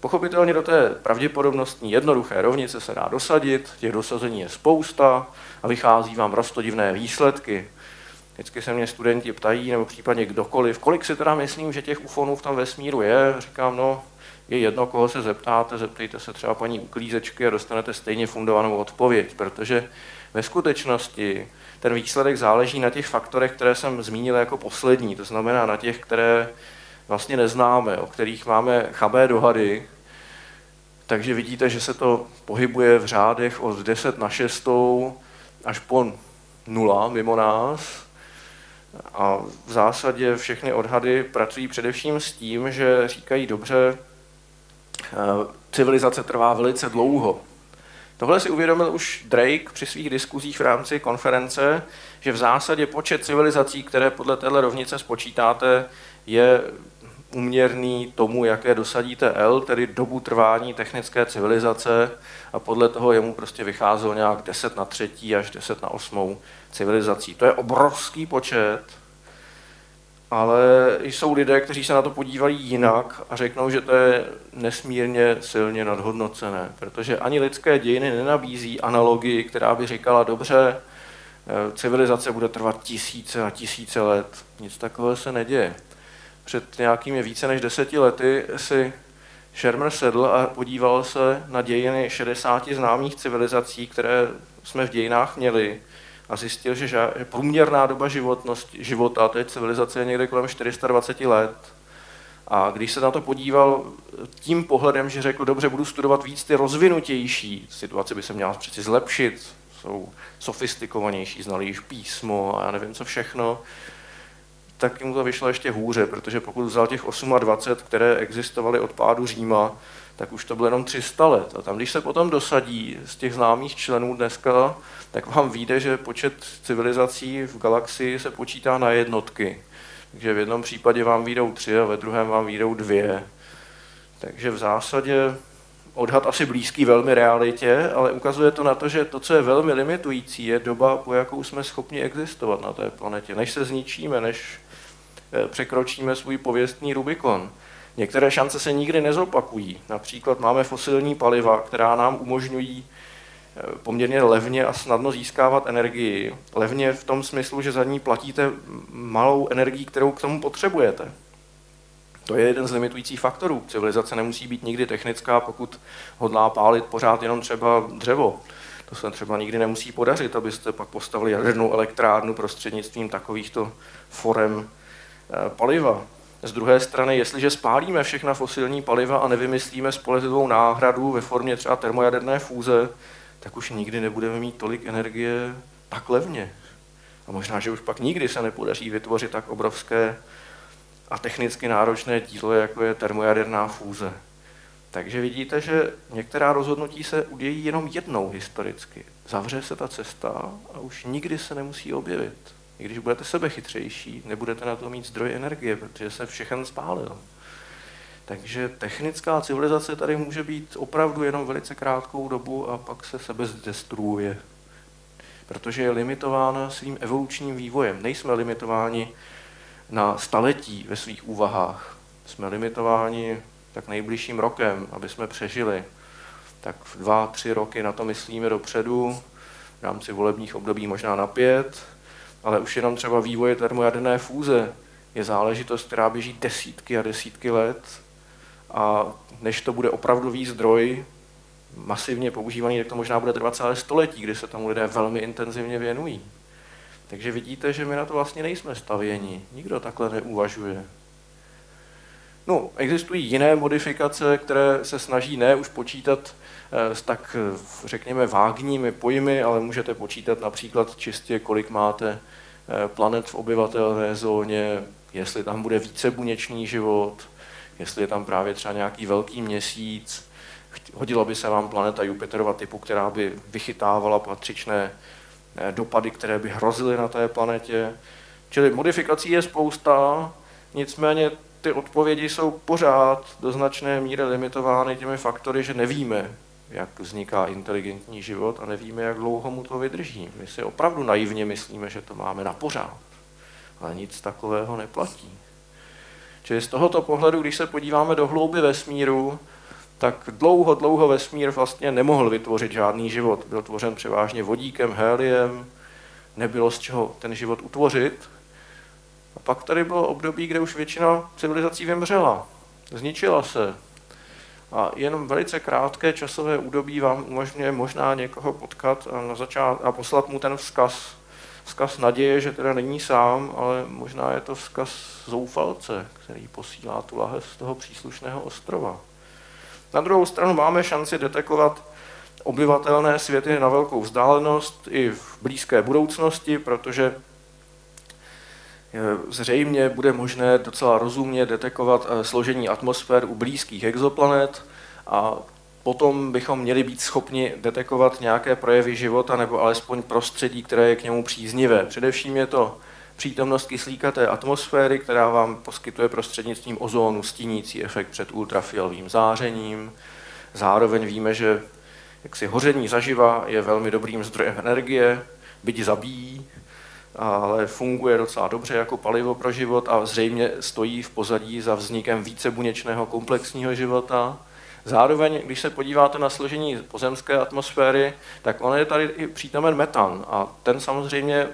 S3: Pochopitelně do té pravděpodobnostní jednoduché rovnice se dá dosadit, těch dosazení je spousta a vychází vám rostodivné výsledky. Vždycky se mě studenti ptají, nebo případně kdokoliv, kolik si teda myslím, že těch ufonů v tom vesmíru je. Říkám, no, je jedno, koho se zeptáte, zeptejte se třeba paní uklízečky a dostanete stejně fundovanou odpověď, protože ve skutečnosti ten výsledek záleží na těch faktorech, které jsem zmínil jako poslední, to znamená na těch, které vlastně neznáme, o kterých máme chabé dohady, takže vidíte, že se to pohybuje v řádech od 10 na 6 až po nula mimo nás. A v zásadě všechny odhady pracují především s tím, že říkají dobře, civilizace trvá velice dlouho. Tohle si uvědomil už Drake při svých diskuzích v rámci konference, že v zásadě počet civilizací, které podle téhle rovnice spočítáte, je uměrný tomu, jaké dosadíte L, tedy dobu trvání technické civilizace a podle toho jemu prostě vycházelo nějak 10 na třetí až 10 na osmou civilizací. To je obrovský počet, ale jsou lidé, kteří se na to podívají jinak a řeknou, že to je nesmírně silně nadhodnocené, protože ani lidské dějiny nenabízí analogii, která by říkala, dobře, eh, civilizace bude trvat tisíce a tisíce let. Nic takového se neděje před nějakými více než deseti lety si Shermer sedl a podíval se na dějiny 60 známých civilizací, které jsme v dějinách měli a zjistil, že průměrná doba životnosti, života té civilizace je někde kolem 420 let. A když se na to podíval tím pohledem, že řekl, dobře, budu studovat víc ty rozvinutější, situace by se měla přeci zlepšit, jsou sofistikovanější, znali již písmo a já nevím co všechno, tak mu to vyšlo ještě hůře, protože pokud vzal těch 28, které existovaly od pádu Říma, tak už to bylo jenom 300 let. A tam, když se potom dosadí z těch známých členů dneska, tak vám vyjde, že počet civilizací v galaxii se počítá na jednotky. Takže v jednom případě vám výjdou tři a ve druhém vám výjdou dvě. Takže v zásadě odhad asi blízký velmi realitě, ale ukazuje to na to, že to, co je velmi limitující, je doba, po jakou jsme schopni existovat na té planetě. Než se zničíme, než Eh, překročíme svůj pověstný Rubikon. Některé šance se nikdy nezopakují. Například máme fosilní paliva, která nám umožňují poměrně levně a snadno získávat energii. Levně v tom smyslu, že za ní platíte malou energii, kterou k tomu potřebujete. To je jeden z limitujících faktorů. Civilizace nemusí být nikdy technická, pokud hodlá pálit pořád jenom třeba dřevo. To se třeba nikdy nemusí podařit, abyste pak postavili jadernou elektrárnu prostřednictvím takovýchto forem Eh, paliva. Z druhé strany, jestliže spálíme všechna fosilní paliva a nevymyslíme spolehlivou náhradu ve formě třeba termojaderné fúze, tak už nikdy nebudeme mít tolik energie tak levně. A možná, že už pak nikdy se nepodaří vytvořit tak obrovské a technicky náročné dílo, jako je termojaderná fúze. Takže vidíte, že některá rozhodnutí se udějí jenom jednou historicky. Zavře se ta cesta a už nikdy se nemusí objevit. I když budete sebechytřejší, nebudete na to mít zdroj energie, protože se všechen spálil. Takže technická civilizace tady může být opravdu jenom velice krátkou dobu a pak se sebe zdestruuje. Protože je limitována svým evolučním vývojem. Nejsme limitováni na staletí ve svých úvahách. Jsme limitováni tak nejbližším rokem, aby jsme přežili. Tak v dva, tři roky na to myslíme dopředu, v rámci volebních období možná na pět, ale už jenom třeba vývoje termojaderné fúze je záležitost, která běží desítky a desítky let a než to bude opravdový zdroj, masivně používaný, tak to možná bude trvat celé století, kdy se tomu lidé velmi intenzivně věnují. Takže vidíte, že my na to vlastně nejsme stavěni. Nikdo takhle neuvažuje. No, existují jiné modifikace, které se snaží ne už počítat eh, s tak, eh, řekněme, vágními pojmy, ale můžete počítat například čistě, kolik máte eh, planet v obyvatelné zóně, jestli tam bude více buněčný život, jestli je tam právě třeba nějaký velký měsíc, hodila by se vám planeta Jupiterova typu, která by vychytávala patřičné dopady, které by hrozily na té planetě, Čili modifikací je spousta, nicméně ty odpovědi jsou pořád do značné míry limitovány těmi faktory, že nevíme, jak vzniká inteligentní život a nevíme, jak dlouho mu to vydrží. My si opravdu naivně myslíme, že to máme na pořád, ale nic takového neplatí. Čili z tohoto pohledu, když se podíváme do hlouby vesmíru, tak dlouho, dlouho vesmír vlastně nemohl vytvořit žádný život. Byl tvořen převážně vodíkem, heliem, nebylo z čeho ten život utvořit. A pak tady bylo období, kde už většina civilizací vymřela, zničila se. A jenom velice krátké časové údobí vám umožňuje možná někoho potkat a, na začát, a poslat mu ten vzkaz, vzkaz naděje, že teda není sám, ale možná je to vzkaz zoufalce, který posílá tu lahev z toho příslušného ostrova. Na druhou stranu máme šanci detekovat obyvatelné světy na velkou vzdálenost i v blízké budoucnosti, protože zřejmě bude možné docela rozumně detekovat eh, složení atmosfér u blízkých exoplanet a potom bychom měli být schopni detekovat nějaké projevy života nebo alespoň prostředí, které je k němu příznivé. Především je to přítomnost kyslíkaté atmosféry, která vám poskytuje prostřednictvím ozónu stínící efekt před ultrafialovým zářením. Zároveň víme, že jaksi hoření zaživa je velmi dobrým zdrojem energie, byť zabíjí, ale funguje docela dobře jako palivo pro život a zřejmě stojí v pozadí za vznikem vícebuněčného komplexního života. Zároveň, když se podíváte na složení pozemské atmosféry, tak on je tady i přítomen metan a ten samozřejmě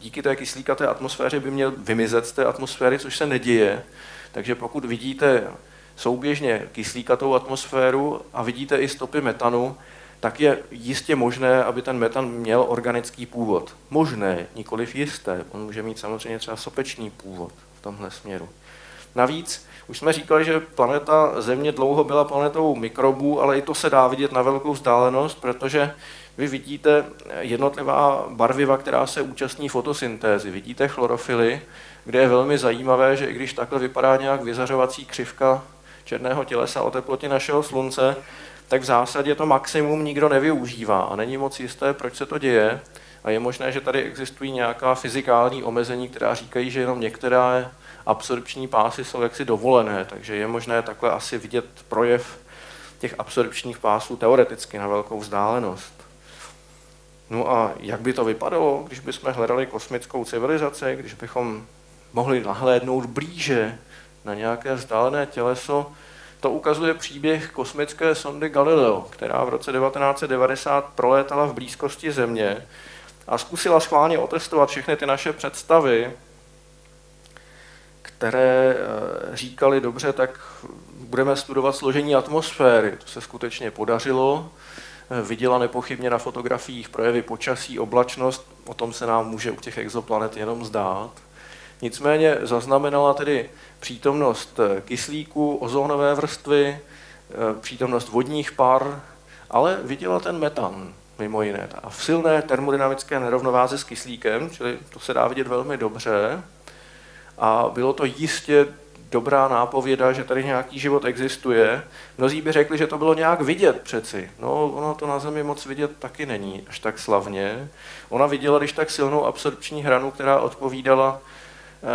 S3: díky té kyslíkaté atmosféře by měl vymizet z té atmosféry, což se neděje. Takže pokud vidíte souběžně kyslíkatou atmosféru a vidíte i stopy metanu, tak je jistě možné, aby ten metan měl organický původ. Možné, nikoliv jisté. On může mít samozřejmě třeba sopečný původ v tomhle směru. Navíc, už jsme říkali, že planeta Země dlouho byla planetou mikrobů, ale i to se dá vidět na velkou vzdálenost, protože vy vidíte jednotlivá barviva, která se účastní fotosyntézy. Vidíte chlorofily, kde je velmi zajímavé, že i když takhle vypadá nějak vyzařovací křivka černého tělesa o teplotě našeho slunce, tak v zásadě to maximum nikdo nevyužívá a není moc jisté, proč se to děje. A je možné, že tady existují nějaká fyzikální omezení, která říkají, že jenom některé absorpční pásy jsou jaksi dovolené, takže je možné takhle asi vidět projev těch absorpčních pásů teoreticky na velkou vzdálenost. No a jak by to vypadalo, když bychom hledali kosmickou civilizaci, když bychom mohli nahlédnout blíže na nějaké vzdálené těleso, to ukazuje příběh kosmické sondy Galileo, která v roce 1990 prolétala v blízkosti Země a zkusila schválně otestovat všechny ty naše představy, které eh, říkali, dobře, tak budeme studovat složení atmosféry. To se skutečně podařilo. Eh, viděla nepochybně na fotografiích projevy počasí, oblačnost, o tom se nám může u těch exoplanet jenom zdát. Nicméně zaznamenala tedy přítomnost eh, kyslíku, ozónové vrstvy, přítomnost vodních par, ale viděla ten metan mimo jiné. A v silné termodynamické nerovnováze s kyslíkem, čili to se dá vidět velmi dobře, a bylo to jistě dobrá nápověda, že tady nějaký život existuje. Mnozí by řekli, že to bylo nějak vidět přeci. No, ono to na Zemi moc vidět taky není až tak slavně. Ona viděla, když tak silnou absorpční hranu, která odpovídala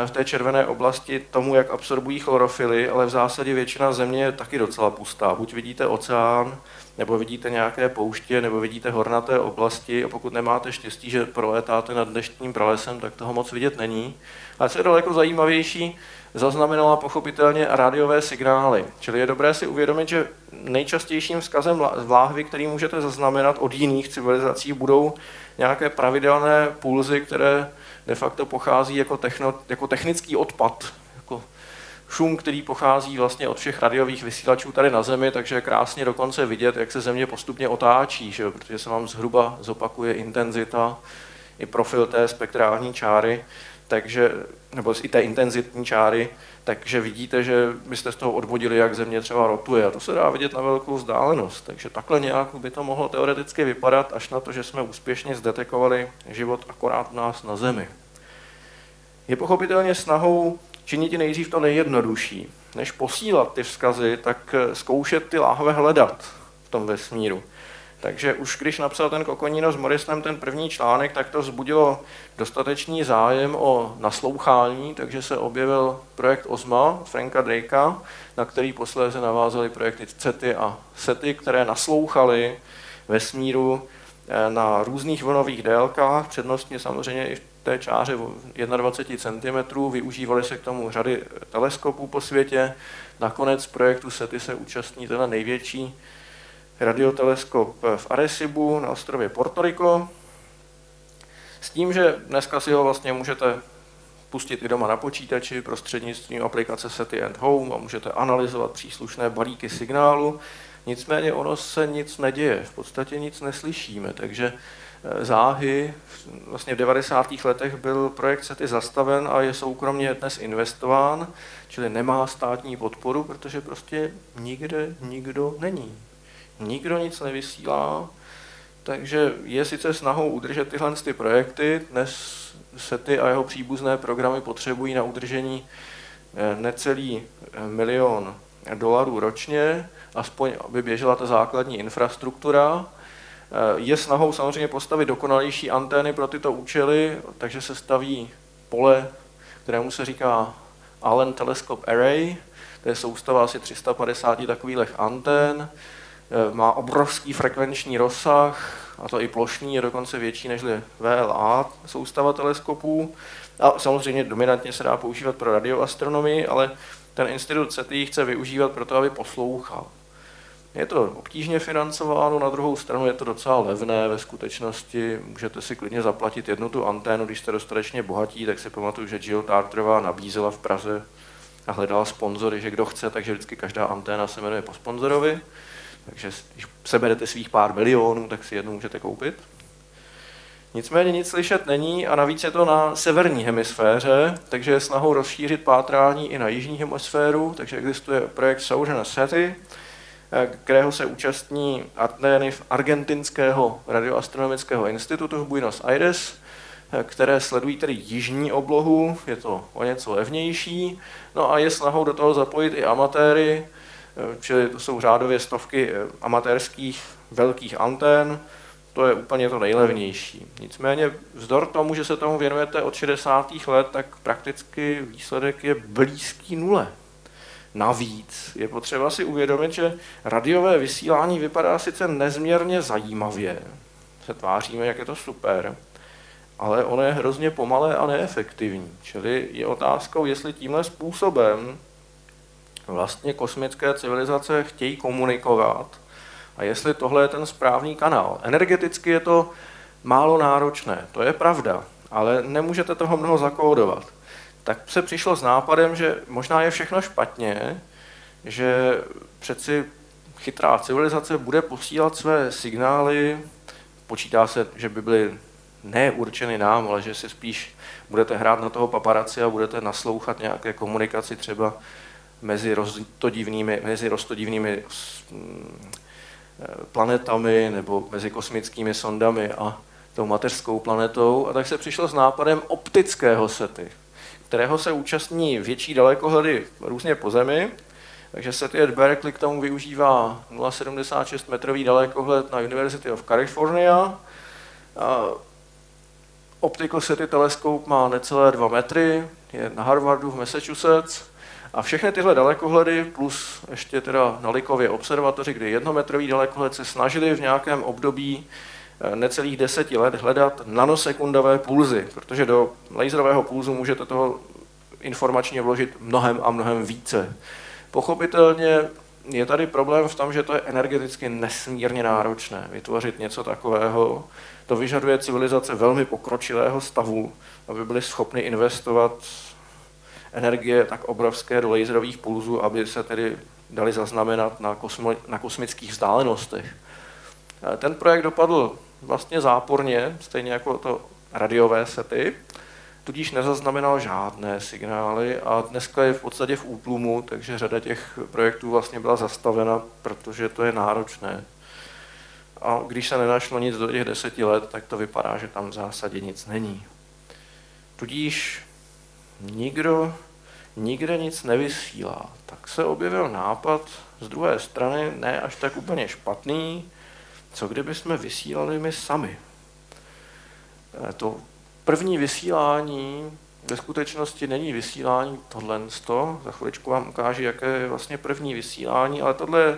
S3: v té červené oblasti tomu, jak absorbují chlorofily, ale v zásadě většina země je taky docela pustá. Buď vidíte oceán, nebo vidíte nějaké pouště, nebo vidíte hornaté oblasti a pokud nemáte štěstí, že proletáte nad dnešním pralesem, tak toho moc vidět není. Ale co je daleko zajímavější, zaznamenala pochopitelně rádiové signály. Čili je dobré si uvědomit, že nejčastějším vzkazem vláhvy, který můžete zaznamenat od jiných civilizací, budou nějaké pravidelné pulzy, které de facto pochází jako, techno, jako technický odpad, jako šum, který pochází vlastně od všech radiových vysílačů tady na Zemi, takže je krásně dokonce vidět, jak se Země postupně otáčí, že? protože se vám zhruba zopakuje intenzita i profil té spektrální čáry, takže, nebo i té intenzitní čáry, takže vidíte, že byste z toho odvodili, jak Země třeba rotuje. A to se dá vidět na velkou vzdálenost. Takže takhle nějak by to mohlo teoreticky vypadat, až na to, že jsme úspěšně zdetekovali život akorát u nás na Zemi. Je pochopitelně snahou činit nejdřív to nejjednodušší. Než posílat ty vzkazy, tak zkoušet ty láhve hledat v tom vesmíru. Takže už když napsal ten Kokonino s Morisem ten první článek, tak to vzbudilo dostatečný zájem o naslouchání, takže se objevil projekt OSMA Franka Drakea, na který posléze navázaly projekty CETY a SETY, které naslouchaly vesmíru eh, na různých vlnových délkách, přednostně samozřejmě i v té čáře 21 cm, využívaly se k tomu řady teleskopů po světě. Nakonec projektu SETI se účastní teda největší radioteleskop v Arecibu na ostrově Porto Rico. S tím, že dneska si ho vlastně můžete pustit i doma na počítači prostřednictvím aplikace SETI at Home a můžete analyzovat příslušné balíky signálu. Nicméně ono se nic neděje, v podstatě nic neslyšíme, takže eh, záhy, vlastně v 90. letech byl projekt SETI zastaven a je soukromně dnes investován, čili nemá státní podporu, protože prostě nikde nikdo není. Nikdo nic nevysílá, takže je sice snahou udržet tyhle ty projekty, dnes SETI a jeho příbuzné programy potřebují na udržení eh, necelý eh, milion dolarů ročně, aspoň aby běžela ta základní infrastruktura. Eh, je snahou samozřejmě postavit dokonalější antény pro tyto účely, takže se staví pole, kterému se říká Allen Telescope Array, to je soustava asi 350 takových antén, má obrovský frekvenční rozsah, a to i plošný, je dokonce větší než VLA soustava teleskopů. A samozřejmě dominantně se dá používat pro radioastronomii, ale ten institut SETI chce využívat pro to, aby poslouchal. Je to obtížně financováno, na druhou stranu je to docela levné ve skutečnosti. Můžete si klidně zaplatit jednu tu anténu, když jste dostatečně bohatí, tak si pamatuju, že Jill Tarterová nabízela v Praze a hledala sponzory, že kdo chce, takže vždycky každá anténa se jmenuje po sponzorovi. Takže když seberete svých pár milionů, tak si jednu můžete koupit. Nicméně nic slyšet není a navíc je to na severní hemisféře, takže je snahou rozšířit pátrání i na jižní hemisféru, takže existuje projekt Southern SETI, kterého se účastní antény v Argentinského radioastronomického institutu v Buenos Aires, které sledují tedy jižní oblohu, je to o něco levnější, no a je snahou do toho zapojit i amatéry, čili to jsou řádově stovky amatérských velkých antén, to je úplně to nejlevnější. Nicméně vzdor tomu, že se tomu věnujete od 60. let, tak prakticky výsledek je blízký nule. Navíc je potřeba si uvědomit, že radiové vysílání vypadá sice nezměrně zajímavě, se tváříme, jak je to super, ale ono je hrozně pomalé a neefektivní. Čili je otázkou, jestli tímhle způsobem vlastně kosmické civilizace chtějí komunikovat a jestli tohle je ten správný kanál. Energeticky je to málo náročné, to je pravda, ale nemůžete toho mnoho zakódovat. Tak se přišlo s nápadem, že možná je všechno špatně, že přeci chytrá civilizace bude posílat své signály, počítá se, že by byly ne určeny nám, ale že si spíš budete hrát na toho paparaci a budete naslouchat nějaké komunikaci třeba mezi rostodivnými, mezi rostodivnými mm, planetami nebo mezi kosmickými sondami a tou mateřskou planetou. A tak se přišlo s nápadem optického sety, kterého se účastní větší dalekohledy různě po Zemi. Takže SETI at Berkeley k tomu využívá 0,76 metrový dalekohled na University of California. A Optical SETI teleskop má necelé 2 metry, je na Harvardu v Massachusetts a všechny tyhle dalekohledy, plus ještě teda na Likově observatoři, kdy jednometrový dalekohled se snažili v nějakém období eh, necelých deseti let hledat nanosekundové pulzy, protože do laserového pulzu můžete toho informačně vložit mnohem a mnohem více. Pochopitelně je tady problém v tom, že to je energeticky nesmírně náročné vytvořit něco takového. To vyžaduje civilizace velmi pokročilého stavu, aby byly schopny investovat energie tak obrovské do laserových pulzů, aby se tedy dali zaznamenat na, kosmo, na kosmických vzdálenostech. Ten projekt dopadl vlastně záporně, stejně jako to radiové sety, tudíž nezaznamenal žádné signály a dneska je v podstatě v útlumu, takže řada těch projektů vlastně byla zastavena, protože to je náročné. A když se nenašlo nic do těch deseti let, tak to vypadá, že tam v zásadě nic není. Tudíž nikdo nikde nic nevysílá. Tak se objevil nápad z druhé strany, ne až tak úplně špatný, co kdyby jsme vysílali my sami? Eh, to první vysílání ve skutečnosti není vysílání tohle. Za chviličku vám ukážu, jaké je vlastně první vysílání, ale tohle je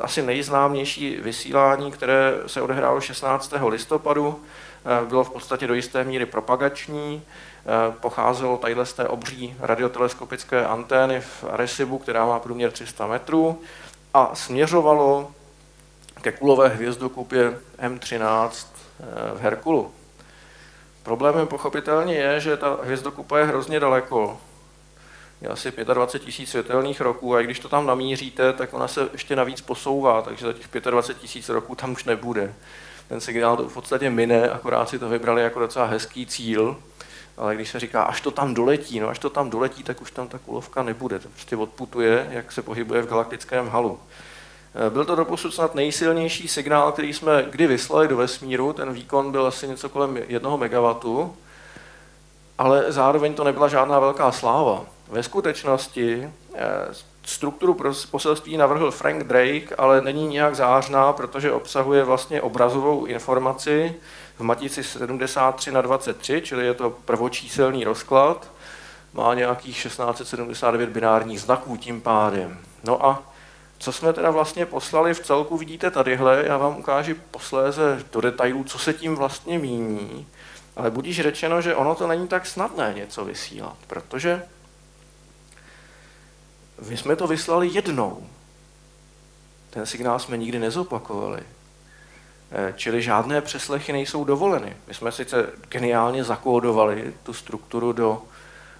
S3: asi nejznámější vysílání, které se odehrálo 16. listopadu. Eh, bylo v podstatě do jisté míry propagační. Eh, pocházelo tadyhle z té obří radioteleskopické antény v Arecibu, která má průměr 300 metrů a směřovalo ke kulové hvězdokupě M13 eh, v Herkulu. Problémem pochopitelně je, že ta hvězdokupa je hrozně daleko. Je asi 25 tisíc světelných roků a i když to tam namíříte, tak ona se ještě navíc posouvá, takže za těch 25 tisíc roků tam už nebude. Ten signál to v podstatě mine, akorát si to vybrali jako docela hezký cíl, ale když se říká, až to tam doletí, no až to tam doletí, tak už tam ta kulovka nebude. To prostě odputuje, jak se pohybuje v galaktickém halu. Eh, byl to doposud snad nejsilnější signál, který jsme kdy vyslali do vesmíru. Ten výkon byl asi něco kolem 1 MW, ale zároveň to nebyla žádná velká sláva. Ve skutečnosti eh, strukturu poselství navrhl Frank Drake, ale není nějak zářná, protože obsahuje vlastně obrazovou informaci v matici 73 na 23, čili je to prvočíselný rozklad. Má nějakých 1679 binárních znaků tím pádem. No a co jsme teda vlastně poslali v celku, vidíte tadyhle, já vám ukážu posléze do detailů, co se tím vlastně míní, ale budíš řečeno, že ono to není tak snadné něco vysílat, protože my jsme to vyslali jednou. Ten signál jsme nikdy nezopakovali. Eh, čili žádné přeslechy nejsou dovoleny. My jsme sice geniálně zakódovali tu strukturu do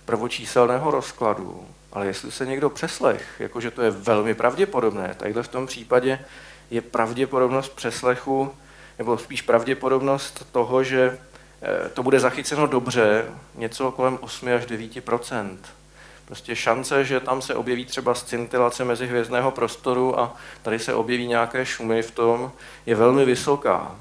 S3: prvočíselného rozkladu, ale jestli se někdo přeslech, jakože to je velmi pravděpodobné, takhle v tom případě je pravděpodobnost přeslechu, nebo spíš pravděpodobnost toho, že eh, to bude zachyceno dobře, něco kolem 8 až 9 Prostě šance, že tam se objeví třeba scintilace mezi hvězdného prostoru a tady se objeví nějaké šumy v tom, je velmi vysoká.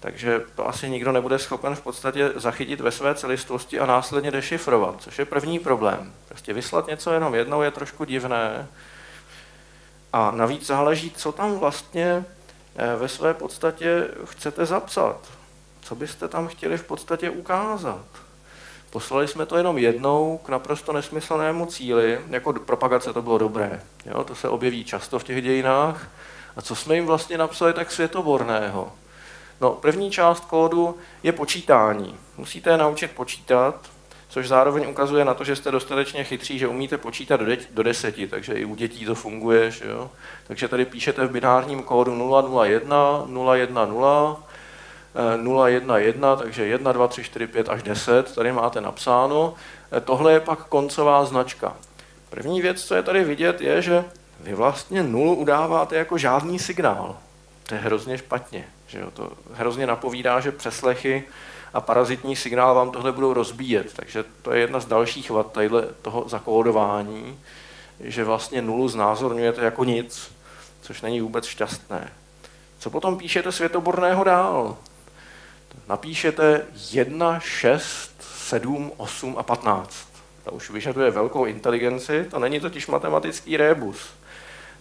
S3: Takže to asi nikdo nebude schopen v podstatě zachytit ve své celistvosti a následně dešifrovat, což je první problém. Prostě vyslat něco jenom jednou je trošku divné. A navíc záleží, co tam vlastně eh, ve své podstatě chcete zapsat. Co byste tam chtěli v podstatě ukázat. Poslali jsme to jenom jednou k naprosto nesmyslnému cíli, jako propagace to bylo dobré. Jo, to se objeví často v těch dějinách. A co jsme jim vlastně napsali tak světoborného? No, první část kódu je počítání. Musíte je naučit počítat, což zároveň ukazuje na to, že jste dostatečně chytří, že umíte počítat do, de- do deseti, takže i u dětí to funguje. Že jo? Takže tady píšete v binárním kódu 001, 010, 011, takže 1, 2, 3, 4, 5 až 10, tady máte napsáno. Eh, tohle je pak koncová značka. První věc, co je tady vidět, je, že vy vlastně nulu udáváte jako žádný signál. To je hrozně špatně. Že jo? To hrozně napovídá, že přeslechy a parazitní signál vám tohle budou rozbíjet. Takže to je jedna z dalších vad tadyhle toho zakódování, že vlastně nulu znázorňujete jako nic, což není vůbec šťastné. Co potom píšete světoborného dál? Napíšete 1, 6, 7, 8 a 15. To už vyžaduje velkou inteligenci, to není totiž matematický rébus.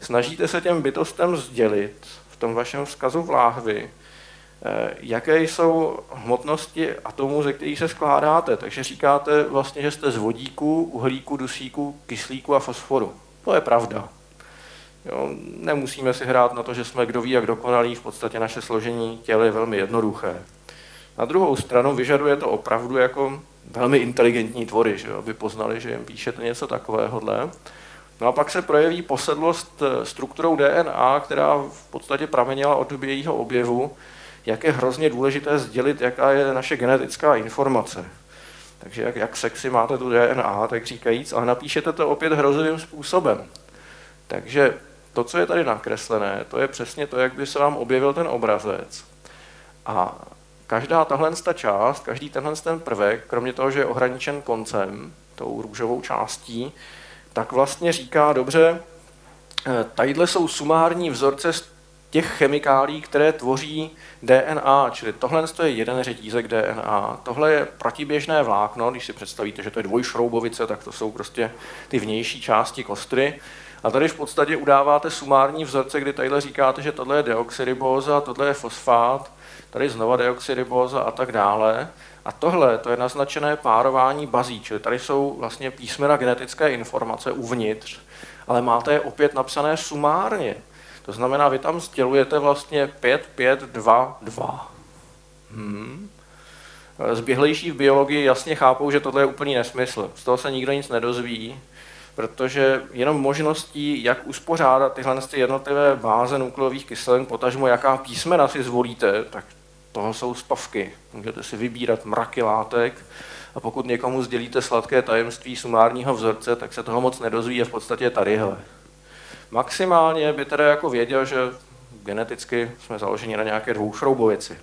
S3: Snažíte se těm bytostem sdělit v tom vašem vzkazu v láhvi, eh, jaké jsou hmotnosti atomů, ze kterých se skládáte. Takže říkáte vlastně, že jste z vodíku, uhlíku, dusíku, kyslíku a fosforu. To je pravda. Jo, nemusíme si hrát na to, že jsme kdo ví jak dokonalí, v podstatě naše složení těla je velmi jednoduché. Na druhou stranu vyžaduje to opravdu jako velmi inteligentní tvory, že jo, aby poznali, že jim píšete něco takovéhohle. No a pak se projeví posedlost eh, strukturou DNA, která v podstatě pramenila od doby jejího objevu, jak je hrozně důležité sdělit, jaká je naše genetická informace. Takže jak, jak sexy máte tu DNA, tak říkajíc, ale napíšete to opět hrozivým způsobem. Takže to, co je tady nakreslené, to je přesně to, jak by se vám objevil ten obrazec. A každá tahle část, každý tenhle ten prvek, kromě toho, že je ohraničen koncem, tou růžovou částí, tak vlastně říká, dobře, eh, tadyhle jsou sumární vzorce z těch chemikálí, které tvoří DNA, čili tohle je jeden řetízek DNA, tohle je protiběžné vlákno, když si představíte, že to je dvojšroubovice, tak to jsou prostě ty vnější části kostry, A tady v podstatě udáváte sumární vzorce, kdy tady říkáte, že tohle je deoxyribóza, tohle je fosfát, tady znova deoxyribóza a tak dále. A tohle to je naznačené párování bazí, čili tady jsou vlastně písmena genetické informace uvnitř, ale máte je opět napsané sumárně. To znamená, vy tam sdělujete vlastně 5, 5, 2, 2. Hmm. Zběhlejší v biologii jasně chápou, že tohle je úplný nesmysl. Z toho se nikdo nic nedozví, protože jenom možností, jak uspořádat tyhle jednotlivé báze nukleových kyselin, potažmo jaká písmena si zvolíte, tak toho jsou stovky. Můžete si vybírat mraky látek a pokud někomu sdělíte sladké tajemství sumárního vzorce, tak se toho moc nedozví a v podstatě tadyhle. Maximálně by tedy jako věděl, že geneticky jsme založeni na nějaké dvoušroubovici.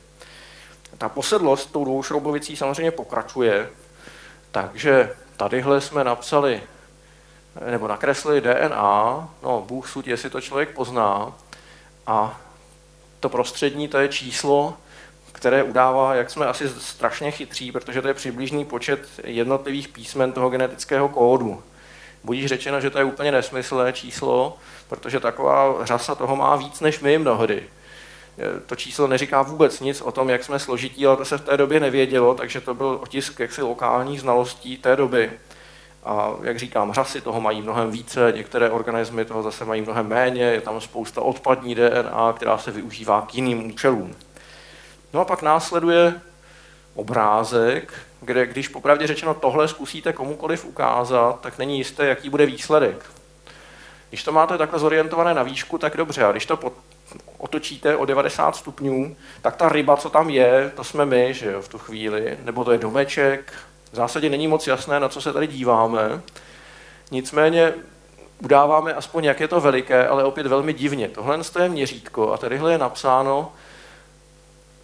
S3: Ta posedlost tou dvoušroubovicí samozřejmě pokračuje, takže tadyhle jsme napsali nebo nakreslili DNA, no Bůh sud, jestli to člověk pozná, a to prostřední, to je číslo, které udává, jak jsme asi strašně chytří, protože to je přibližný počet jednotlivých písmen toho genetického kódu. Budíš řečeno, že to je úplně nesmyslné číslo, protože taková řasa toho má víc než my mnohdy. To číslo neříká vůbec nic o tom, jak jsme složití, ale to se v té době nevědělo, takže to byl otisk jaksi lokálních znalostí té doby. A jak říkám, řasy toho mají mnohem více, některé organismy toho zase mají mnohem méně, je tam spousta odpadní DNA, která se využívá k jiným účelům. No a pak následuje obrázek, kde když popravdě řečeno tohle zkusíte komukoliv ukázat, tak není jisté, jaký bude výsledek. Když to máte takhle zorientované na výšku, tak dobře, a když to otočíte o 90 stupňů, tak ta ryba, co tam je, to jsme my, že jo, v tu chvíli, nebo to je domeček, v zásadě není moc jasné, na co se tady díváme. Nicméně udáváme aspoň, jak je to veliké, ale opět velmi divně. Tohle je měřítko a tadyhle je napsáno,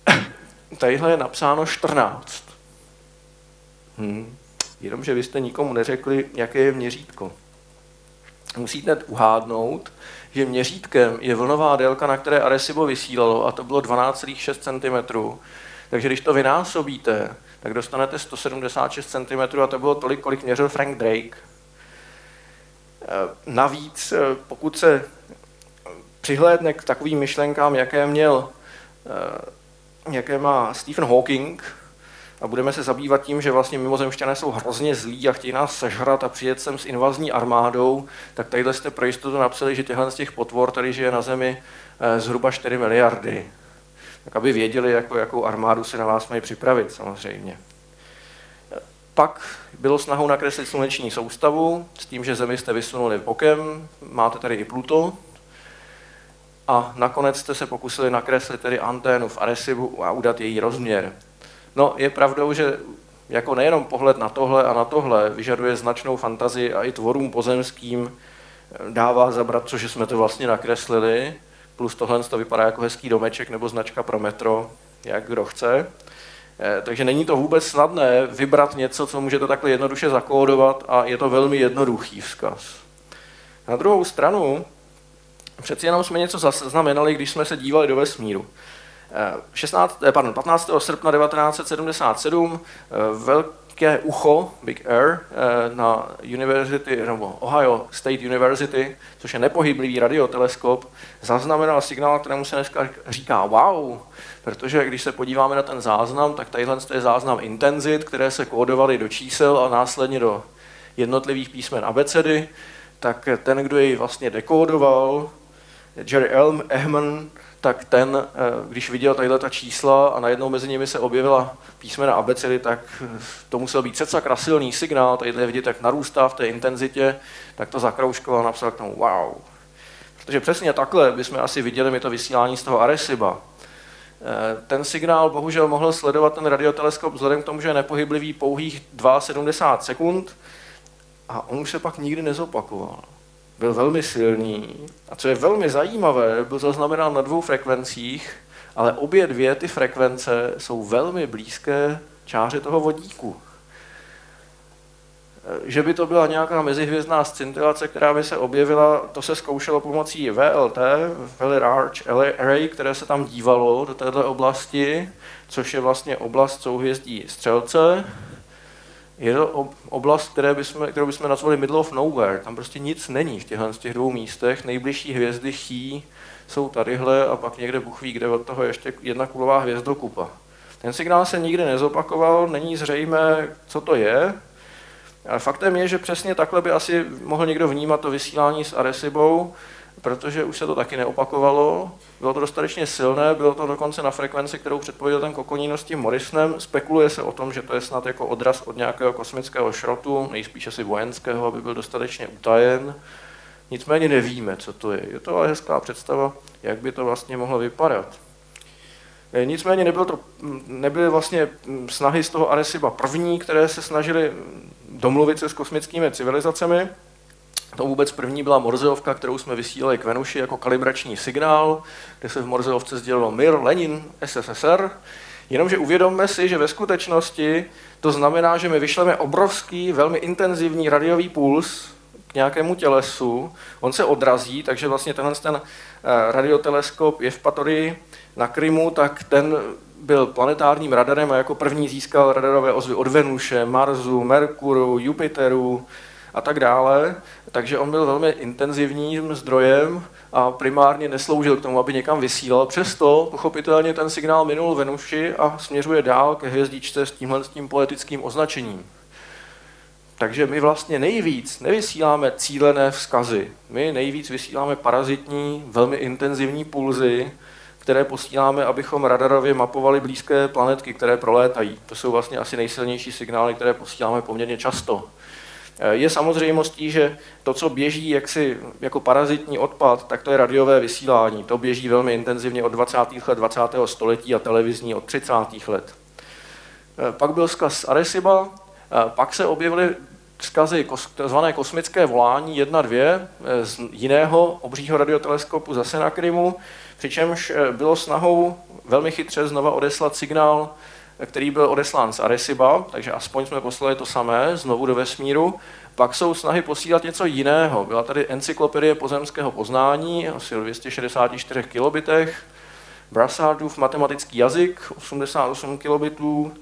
S3: tadyhle je napsáno 14. Hmm. Jenomže vy jste nikomu neřekli, jaké je měřítko. Musíte uhádnout, že měřítkem je vlnová délka, na které Arecibo vysílalo, a to bylo 12,6 cm. Takže když to vynásobíte, tak dostanete 176 cm a to bylo tolik, kolik měřil Frank Drake. Eh, navíc, eh, pokud se přihlédne k takovým myšlenkám, jaké měl, eh, jaké má Stephen Hawking, a budeme se zabývat tím, že vlastně mimozemšťané jsou hrozně zlí a chtějí nás sežrat a přijet sem s invazní armádou, tak tadyhle jste pro jistotu napsali, že těchhle z těch potvor tady žije na Zemi zhruba 4 miliardy tak aby věděli, jako, jakou armádu se na vás mají připravit samozřejmě. Pak bylo snahou nakreslit sluneční soustavu s tím, že Zemi jste vysunuli bokem, máte tady i Pluto, a nakonec jste se pokusili nakreslit tedy anténu v Arecibu a udat její rozměr. No, je pravdou, že jako nejenom pohled na tohle a na tohle vyžaduje značnou fantazii a i tvorům pozemským dává zabrat, což jsme to vlastně nakreslili, plus tohle to vypadá jako hezký domeček nebo značka pro metro, jak kdo chce. Eh, takže není to vůbec snadné vybrat něco, co můžete takhle jednoduše zakódovat a je to velmi jednoduchý vzkaz. Na druhou stranu, přeci jenom jsme něco zaznamenali, když jsme se dívali do vesmíru. 16, eh, pardon, 15. srpna 1977 eh, velké ucho, Big Air, eh, na University, nebo Ohio State University, což je nepohyblivý radioteleskop, zaznamenal signál, kterému se dneska říká wow, protože když se podíváme na ten záznam, tak tadyhle je záznam intenzit, které se kódovaly do čísel a následně do jednotlivých písmen abecedy, tak ten, kdo jej vlastně dekódoval, Jerry Ehman, tak ten, eh, když viděl tadyhle ta čísla a najednou mezi nimi se objevila písmena abecedy, tak eh, to musel být sakra silný signál, tadyhle vidět, jak narůstá v té intenzitě, tak to zakrouškoval a napsal k tomu wow. Protože přesně takhle bychom asi viděli mi to vysílání z toho Areciba. Eh, ten signál bohužel mohl sledovat ten radioteleskop vzhledem k tomu, že je nepohyblivý pouhých 72 sekund a on už se pak nikdy nezopakoval byl velmi silný a co je velmi zajímavé, byl zaznamenán na dvou frekvencích, ale obě dvě ty frekvence jsou velmi blízké čáře toho vodíku. Že by to byla nějaká mezihvězdná scintilace, která by se objevila, to se zkoušelo pomocí VLT, Very Large Array, které se tam dívalo do této oblasti, což je vlastně oblast souhvězdí Střelce. Je to oblast, které bychom, kterou bychom nazvali middle of nowhere. Tam prostě nic není v těchto z těch dvou místech. Nejbližší hvězdy chý jsou tadyhle a pak někde Bůh ví, kde od toho ještě jedna kulová hvězdokupa. Ten signál se nikdy nezopakoval, není zřejmé, co to je. Ale faktem je, že přesně takhle by asi mohl někdo vnímat to vysílání s Aresibou, protože už se to taky neopakovalo. Bylo to dostatečně silné, bylo to dokonce na frekvenci, kterou předpověděl ten Kokoníno s tím Morrisnem. Spekuluje se o tom, že to je snad jako odraz od nějakého kosmického šrotu, nejspíš asi vojenského, aby byl dostatečně utajen. Nicméně nevíme, co to je. Je to ale hezká představa, jak by to vlastně mohlo vypadat. Eh, nicméně nebyl to, nebyly vlastně mm, snahy z toho Areciba první, které se snažili mm, domluvit se s kosmickými civilizacemi. To vůbec první byla Morzeovka, kterou jsme vysílali k Venuši jako kalibrační signál, kde se v Morzeovce sdělilo Mir, Lenin, SSSR. Jenomže uvědomme si, že ve skutečnosti to znamená, že my vyšleme obrovský, velmi intenzivní radiový puls k nějakému tělesu, on se odrazí, takže vlastně tenhle ten eh, radioteleskop je v Patorii na Krymu, tak ten byl planetárním radarem a jako první získal radarové ozvy od Venuše, Marsu, Merkuru, Jupiteru a tak dále. Takže on byl velmi intenzivním zdrojem a primárně nesloužil k tomu, aby někam vysílal. Přesto pochopitelně ten signál minul Venuši a směřuje dál ke hvězdičce s tímhle s tím poetickým označením. Takže my vlastně nejvíc nevysíláme cílené vzkazy. My nejvíc vysíláme parazitní, velmi intenzivní pulzy, které posíláme, abychom radarově mapovali blízké planetky, které prolétají. To jsou vlastně asi nejsilnější signály, které posíláme poměrně často. Eh, je samozřejmostí, že to, co běží jaksi jako parazitní odpad, tak to je radiové vysílání. To běží velmi intenzivně od 20. let 20. století a televizní od 30. let. Eh, pak byl zkaz Areciba, eh, pak se objevily vzkazy tzv. kosmické volání 1-2 z jiného obřího radioteleskopu zase na Krymu, přičemž bylo snahou velmi chytře znova odeslat signál, který byl odeslán z Areciba, takže aspoň jsme poslali to samé znovu do vesmíru. Pak jsou snahy posílat něco jiného. Byla tady encyklopedie pozemského poznání, asi o 264 kilobitech, Brassardův matematický jazyk, 88 kilobitů,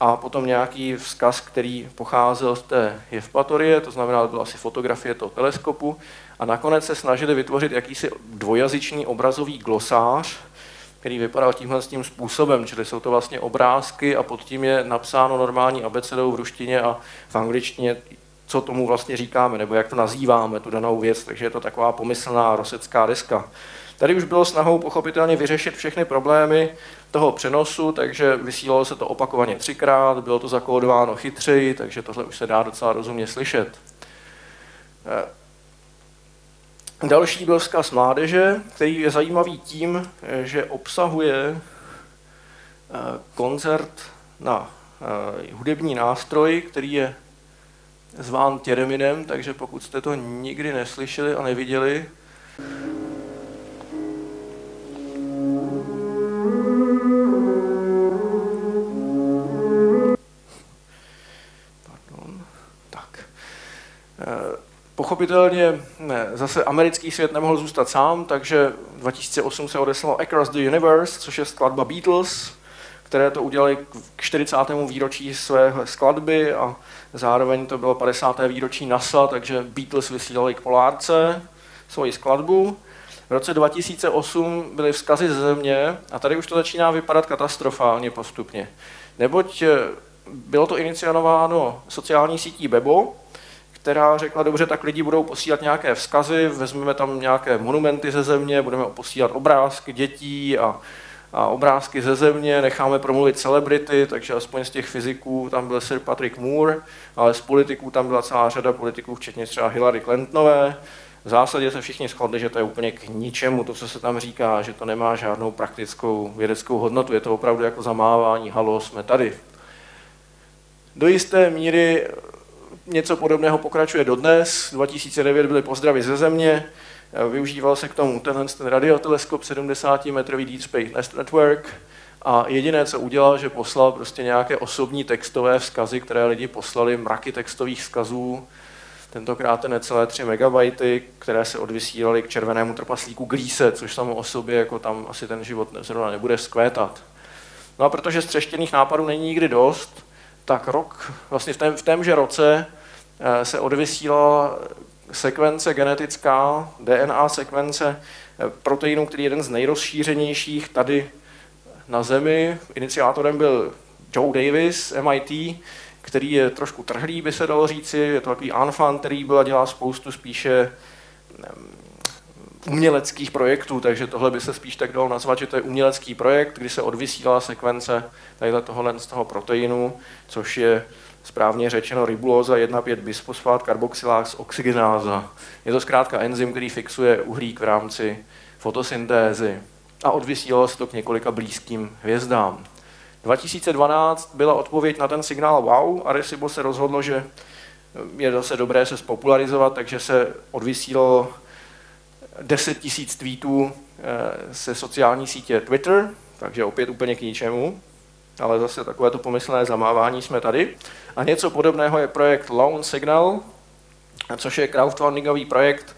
S3: a potom nějaký vzkaz, který pocházel z té Jevpatorie, to znamená, to byla asi fotografie toho teleskopu, a nakonec se snažili vytvořit jakýsi dvojazyčný obrazový glosář, který vypadal tímhle s tím způsobem, čili jsou to vlastně obrázky a pod tím je napsáno normální abecedou v ruštině a v angličtině, co tomu vlastně říkáme, nebo jak to nazýváme, tu danou věc, takže je to taková pomyslná rosecká deska. Tady už bylo snahou pochopitelně vyřešit všechny problémy toho přenosu, takže vysílalo se to opakovaně třikrát, bylo to zakódováno chytřeji, takže tohle už se dá docela rozumně slyšet. Eh, další byl vzkaz mládeže, který je zajímavý tím, že obsahuje eh, koncert na eh, hudební nástroj, který je zván Těreminem, takže pokud jste to nikdy neslyšeli a neviděli, Pochopitelně ne, zase americký svět nemohl zůstat sám, takže 2008 se odeslalo Across the Universe, což je skladba Beatles, které to udělali k 40. výročí své skladby a zároveň to bylo 50. výročí NASA, takže Beatles vysílali k Polárce svoji skladbu. V roce 2008 byly vzkazy ze země a tady už to začíná vypadat katastrofálně postupně. Neboť eh, bylo to iniciováno sociální sítí Bebo, která řekla, dobře, tak lidi budou posílat nějaké vzkazy, vezmeme tam nějaké monumenty ze země, budeme posílat obrázky dětí a, a obrázky ze země, necháme promluvit celebrity, takže aspoň z těch fyziků tam byl Sir Patrick Moore, ale z politiků tam byla celá řada politiků, včetně třeba Hillary Clintonové. V zásadě se všichni shodli, že to je úplně k ničemu, to, co se tam říká, že to nemá žádnou praktickou vědeckou hodnotu, je to opravdu jako zamávání, halo, jsme tady. Do jisté míry Něco podobného pokračuje dodnes. 2009 byly pozdravy ze země, využíval se k tomu tenhle ten radioteleskop 70-metrový Deep Space Network a jediné, co udělal, že poslal prostě nějaké osobní textové vzkazy, které lidi poslali, mraky textových vzkazů, tentokrát necelé 3 MB, které se odvysílaly k červenému trpaslíku Glíse, což samo o sobě jako tam asi ten život zrovna nebude skvétat. No a protože střeštěných nápadů není nikdy dost, tak rok, vlastně v, tém, v témže roce eh, se odvysílala sekvence genetická, DNA sekvence eh, proteinu, který je jeden z nejrozšířenějších tady na Zemi. Iniciátorem byl Joe Davis, MIT, který je trošku trhlý, by se dalo říci. Je to takový enfant, který byl a dělá spoustu spíše uměleckých projektů, takže tohle by se spíš tak dalo nazvat, že to je umělecký projekt, kdy se odvysílá sekvence tadyhle tohohle z toho proteinu, což je správně řečeno ribulóza 1,5 bisfosfát karboxylás oxygenáza. Je to zkrátka enzym, který fixuje uhlík v rámci fotosyntézy a odvysílalo se to k několika blízkým hvězdám. 2012 byla odpověď na ten signál wow a Recibo se rozhodlo, že je zase dobré se spopularizovat, takže se odvysílalo 10 tisíc tweetů se sociální sítě Twitter, takže opět úplně k ničemu, ale zase takové to pomyslné zamávání jsme tady. A něco podobného je projekt Lone Signal, což je crowdfundingový projekt,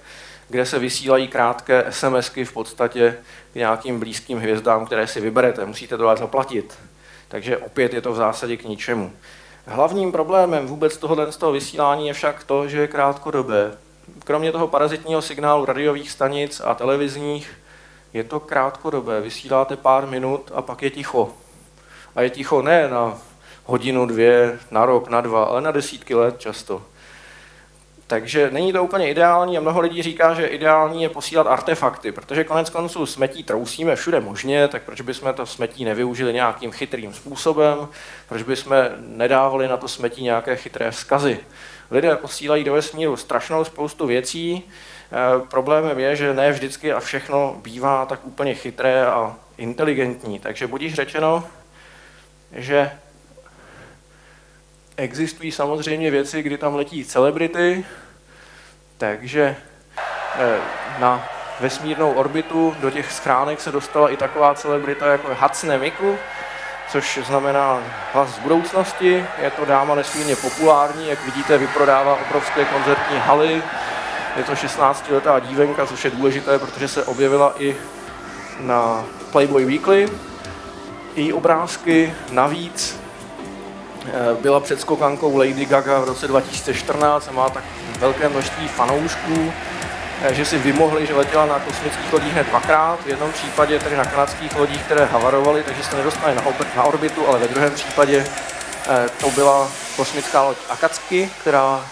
S3: kde se vysílají krátké SMSky v podstatě k nějakým blízkým hvězdám, které si vyberete. Musíte to ale zaplatit. Takže opět je to v zásadě k ničemu. Hlavním problémem vůbec tohohle z toho vysílání je však to, že je krátkodobé. Kromě toho parazitního signálu radiových stanic a televizních je to krátkodobé. Vysíláte pár minut a pak je ticho. A je ticho ne na hodinu, dvě, na rok, na dva, ale na desítky let často. Takže není to úplně ideální a mnoho lidí říká, že ideální je posílat artefakty, protože konec konců smetí trousíme všude možně, tak proč bychom to smetí nevyužili nějakým chytrým způsobem, proč bychom nedávali na to smetí nějaké chytré vzkazy. Lidé posílají do vesmíru strašnou spoustu věcí, e, problémem je, že ne vždycky a všechno bývá tak úplně chytré a inteligentní. Takže budíš řečeno, že existují samozřejmě věci, kdy tam letí celebrity, takže eh, na vesmírnou orbitu do těch schránek se dostala i taková celebrita jako Hatsune Miku, což znamená hlas z budoucnosti. Je to dáma nesmírně populární, jak vidíte, vyprodává obrovské koncertní haly. Je to 16-letá dívenka, což je důležité, protože se objevila i na Playboy Weekly. Její obrázky navíc Eh, byla předskokankou Lady Gaga v roce 2014 a má tak velké množství fanoušků, že si vymohli, že letěla na kosmických lodích hned dvakrát. V jednom případě tedy na kanadských lodích, které havarovaly, takže se nedostali na, na orbitu, ale ve druhém případě eh, to byla kosmická loď Akatsuki, která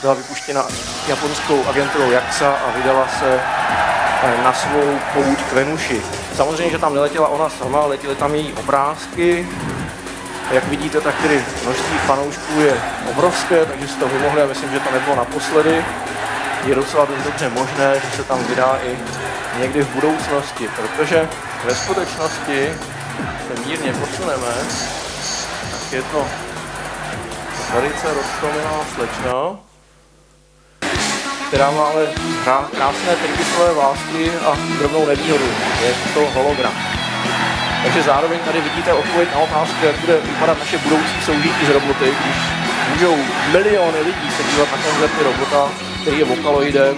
S3: byla vypuštěna japonskou agenturou JAXA a vydala se na svou pouť k Venuši. Samozřejmě, že tam neletěla ona sama, letěly tam její obrázky, jak vidíte, tak tedy množství fanoušků je obrovské, takže si to vymohli a myslím, že to nebylo naposledy. Je docela dost dobře možné, že se tam vydá i někdy v budoucnosti, protože ve skutečnosti se mírně posuneme, tak je to velice roztomilá slečna, která má ale krásné trikisové vlásky a drobnou nevýhodu. Je to hologram. Takže zároveň tady vidíte odpověď na otázku, jak bude vypadat naše budoucí soužití s roboty, když můžou miliony lidí se dívat na koncerty robota, který je vokaloidem,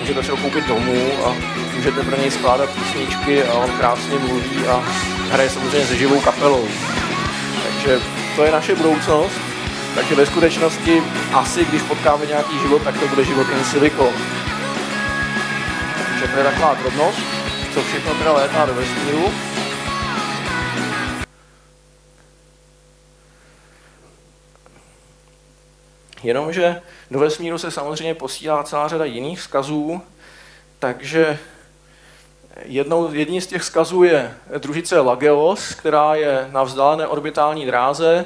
S3: můžete si ho koupit domů a můžete pro něj skládat písničky a on krásně mluví a hraje samozřejmě se živou kapelou. Takže to je naše budoucnost. Takže ve skutečnosti asi, když potkáme nějaký život, tak to bude život in silico. Takže to je taková drobnost, co všechno teda létá do vesmíru. Jenomže do vesmíru se samozřejmě posílá celá řada jiných vzkazů, takže jednou, jedním z těch vzkazů je družice Lageos, která je na vzdálené orbitální dráze,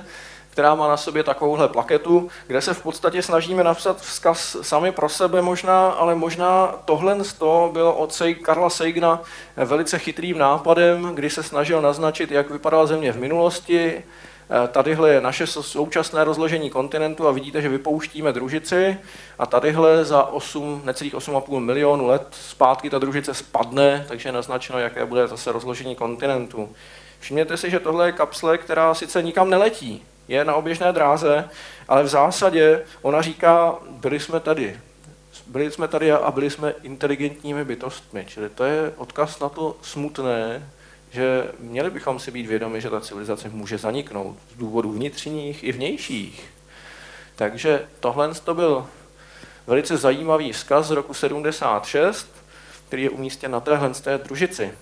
S3: která má na sobě takovouhle plaketu, kde se v podstatě snažíme napsat vzkaz sami pro sebe možná, ale možná tohle z toho bylo od Karla Seigna velice chytrým nápadem, kdy se snažil naznačit, jak vypadala Země v minulosti, tadyhle je naše současné rozložení kontinentu a vidíte, že vypouštíme družici a tadyhle za 8, necelých 8,5 milionů let zpátky ta družice spadne, takže je naznačeno, jaké bude zase rozložení kontinentu. Všimněte si, že tohle je kapsle, která sice nikam neletí, je na oběžné dráze, ale v zásadě ona říká, byli jsme tady, byli jsme tady a byli jsme inteligentními bytostmi. Čili to je odkaz na to smutné, že měli bychom si být vědomi, že ta civilizace může zaniknout z důvodů vnitřních i vnějších. Takže tohle to byl velice zajímavý vzkaz z roku 76, který je umístěn na téhle té družici.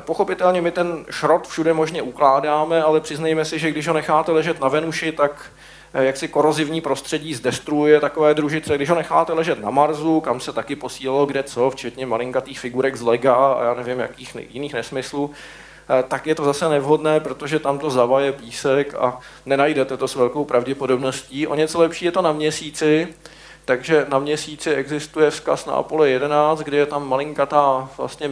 S3: Pochopitelně my ten šrot všude možně ukládáme, ale přiznejme si, že když ho necháte ležet na Venuši, tak Eh, jak si korozivní prostředí zdestruuje takové družice. Když ho necháte ležet na Marsu, kam se taky posílalo kde co, včetně malinkatých figurek z Lega a já nevím, jakých jiných nesmyslů, eh, tak je to zase nevhodné, protože tam to zavaje písek a nenajdete to s velkou pravděpodobností. O něco lepší je to na měsíci, takže na měsíci existuje vzkaz na Apollo 11, kde je tam malinkatá vlastně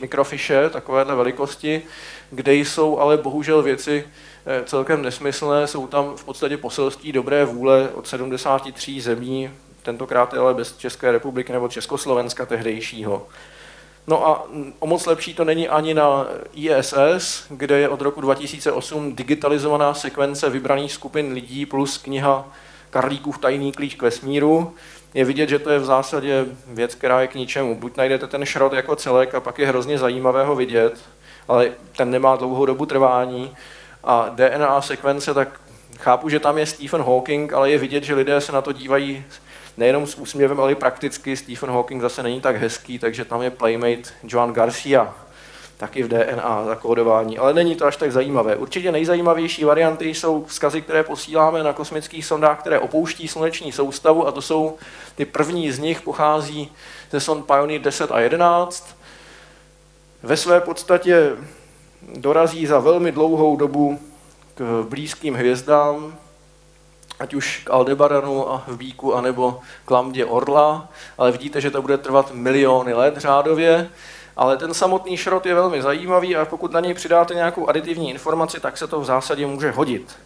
S3: mikrofiše, takovéhle velikosti, kde jsou ale bohužel věci, celkem nesmyslné. Jsou tam v podstatě poselství dobré vůle od 73 zemí, tentokrát ale bez České republiky nebo Československa tehdejšího. No a o moc lepší to není ani na ISS, kde je od roku 2008 digitalizovaná sekvence vybraných skupin lidí plus kniha Karlíkův tajný klíč k vesmíru. Je vidět, že to je v zásadě věc, která je k ničemu. Buď najdete ten šrot jako celek a pak je hrozně zajímavého vidět, ale ten nemá dlouhou dobu trvání, a DNA sekvence, tak chápu, že tam je Stephen Hawking, ale je vidět, že lidé se na to dívají nejenom s úsměvem, ale i prakticky. Stephen Hawking zase není tak hezký, takže tam je playmate Joan Garcia, taky v DNA zakódování, ale není to až tak zajímavé. Určitě nejzajímavější varianty jsou vzkazy, které posíláme na kosmických sondách, které opouští sluneční soustavu a to jsou ty první z nich pochází ze sond Pioneer 10 a 11. Ve své podstatě dorazí za velmi dlouhou dobu k blízkým hvězdám, ať už k Aldebaranu a v Bíku, anebo k Lambdě Orla, ale vidíte, že to bude trvat miliony let řádově, ale ten samotný šrot je velmi zajímavý a pokud na něj přidáte nějakou aditivní informaci, tak se to v zásadě může hodit.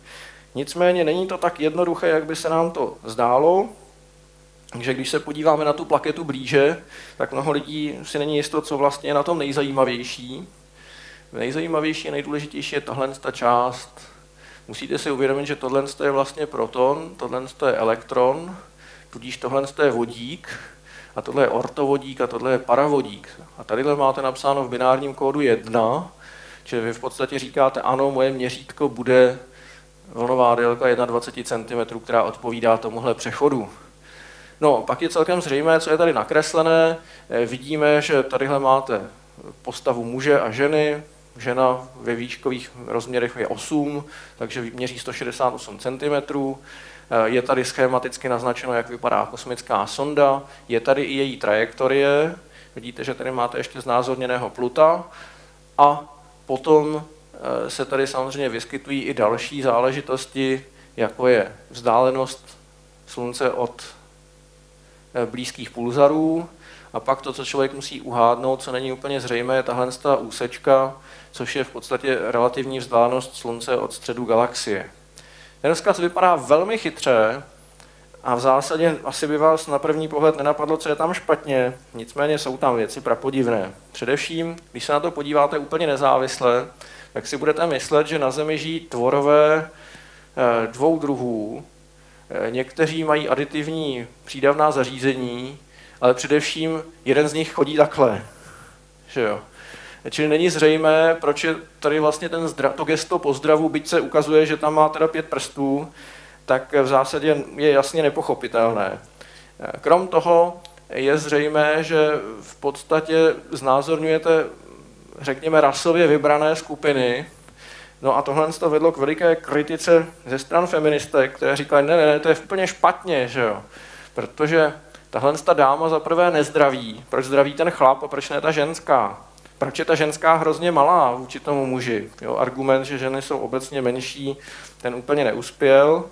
S3: Nicméně není to tak jednoduché, jak by se nám to zdálo, že když se podíváme na tu plaketu blíže, tak mnoho lidí si není jisto, co vlastně je na tom nejzajímavější. Nejzajímavější a nejdůležitější je tahle ta část. Musíte si uvědomit, že tohle je vlastně proton, tohle je elektron, tudíž tohle je vodík, a tohle je ortovodík a tohle je paravodík. A tady máte napsáno v binárním kódu 1, čili vy v podstatě říkáte, ano, moje měřítko bude vlnová délka 21 cm, která odpovídá tomuhle přechodu. No, pak je celkem zřejmé, co je tady nakreslené. Vidíme, že tadyhle máte postavu muže a ženy, žena ve výškových rozměrech je 8, takže měří 168 cm. Je tady schematicky naznačeno, jak vypadá kosmická sonda. Je tady i její trajektorie. Vidíte, že tady máte ještě znázorněného Pluta. A potom eh, se tady samozřejmě vyskytují i další záležitosti, jako je vzdálenost Slunce od eh, blízkých pulzarů, a pak to, co člověk musí uhádnout, co není úplně zřejmé, je tahle úsečka, což je v podstatě relativní vzdálenost Slunce od středu galaxie. Ten rozkaz vypadá velmi chytře a v zásadě asi by vás na první pohled nenapadlo, co je tam špatně, nicméně jsou tam věci prapodivné. Především, když se na to podíváte úplně nezávisle, tak si budete myslet, že na Zemi žijí tvorové eh, dvou druhů. Eh, někteří mají aditivní přídavná zařízení, ale především jeden z nich chodí takhle. Že jo? Čili není zřejmé, proč je tady vlastně ten zdra, to gesto pozdravu, byť se ukazuje, že tam má teda pět prstů, tak v zásadě je jasně nepochopitelné. Krom toho je zřejmé, že v podstatě znázorňujete, řekněme, rasově vybrané skupiny, No a tohle to vedlo k veliké kritice ze stran feministek, které říkaly, ne, ne, ne, to je úplně špatně, že jo. Protože tahle ta dáma za prvé nezdraví. Proč zdraví ten chlap a proč ne ta ženská? Proč je ta ženská hrozně malá vůči tomu muži? Jo, argument, že ženy jsou obecně menší, ten úplně neuspěl.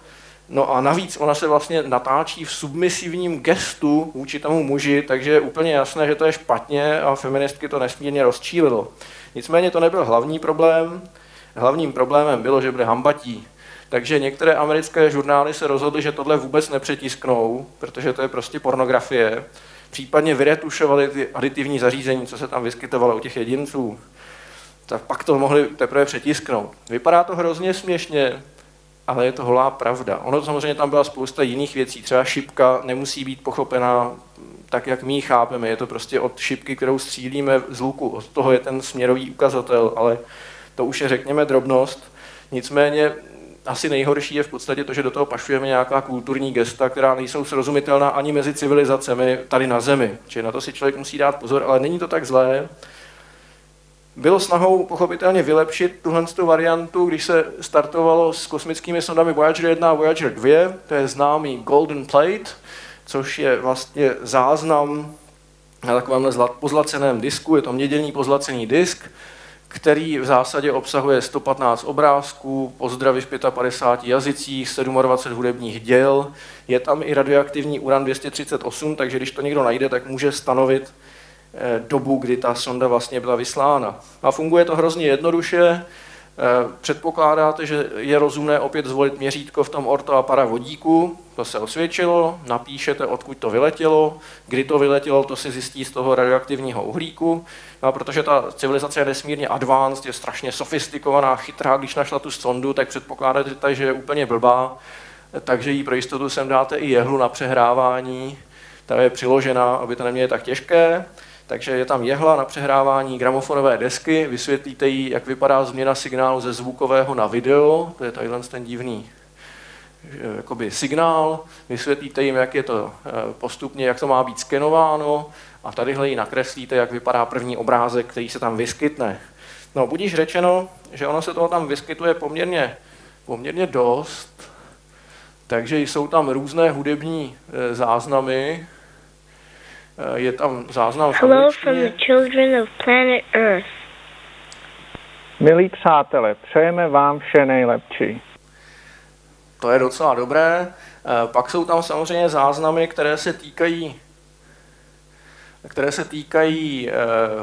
S3: No a navíc ona se vlastně natáčí v submisivním gestu vůči tomu muži, takže je úplně jasné, že to je špatně a feministky to nesmírně rozčílilo. Nicméně to nebyl hlavní problém. Hlavním problémem bylo, že byly hambatí. Takže některé americké žurnály se rozhodly, že tohle vůbec nepřetisknou, protože to je prostě pornografie. Případně vyretušovali ty aditivní zařízení, co se tam vyskytovalo u těch jedinců. Tak pak to mohli teprve přetisknout. Vypadá to hrozně směšně, ale je to holá pravda. Ono samozřejmě tam byla spousta jiných věcí, třeba šipka nemusí být pochopena tak, jak my ji chápeme. Je to prostě od šipky, kterou střílíme z luku. Od toho je ten směrový ukazatel, ale to už je, řekněme, drobnost. Nicméně asi nejhorší je v podstatě to, že do toho pašujeme nějaká kulturní gesta, která nejsou srozumitelná ani mezi civilizacemi tady na Zemi. Čili na to si člověk musí dát pozor, ale není to tak zlé. Bylo snahou pochopitelně vylepšit tuhle variantu, když se startovalo s kosmickými sondami Voyager 1 a Voyager 2, to je známý Golden Plate, což je vlastně záznam na takovém pozlaceném disku, je to měděný pozlacený disk, který v zásadě obsahuje 115 obrázků, pozdravy v 55 jazycích, 27 hudebních děl. Je tam i radioaktivní uran 238, takže když to někdo najde, tak může stanovit eh, dobu, kdy ta sonda vlastně byla vyslána. A funguje to hrozně jednoduše. Eh, předpokládáte, že je rozumné opět zvolit měřítko v tom orto a para vodíku, to se osvědčilo, napíšete, odkud to vyletělo, kdy to vyletělo, to se zjistí z toho radioaktivního uhlíku. No a protože ta civilizace je nesmírně advanced, je strašně sofistikovaná, chytrá, když našla tu sondu, tak předpokládáte, že je úplně blbá, takže jí pro jistotu sem dáte i jehlu na přehrávání, ta je přiložená, aby to nemělo tak těžké. Takže je tam jehla na přehrávání gramofonové desky, vysvětlíte jí, jak vypadá změna signálu ze zvukového na video, to je tadyhle ten divný jakoby signál, vysvětlíte jim, jak je to eh, postupně, jak to má být skenováno a tadyhle ji nakreslíte, jak vypadá první obrázek, který se tam vyskytne. No, budíš řečeno, že ono se toho tam vyskytuje poměrně, poměrně dost, takže jsou tam různé hudební eh, záznamy, je tam záznam
S4: Hello from the children of planet Earth.
S5: Milí přátelé, přejeme vám vše nejlepší.
S3: To je docela dobré. Eh, pak jsou tam samozřejmě záznamy, které se týkají které se týkají eh,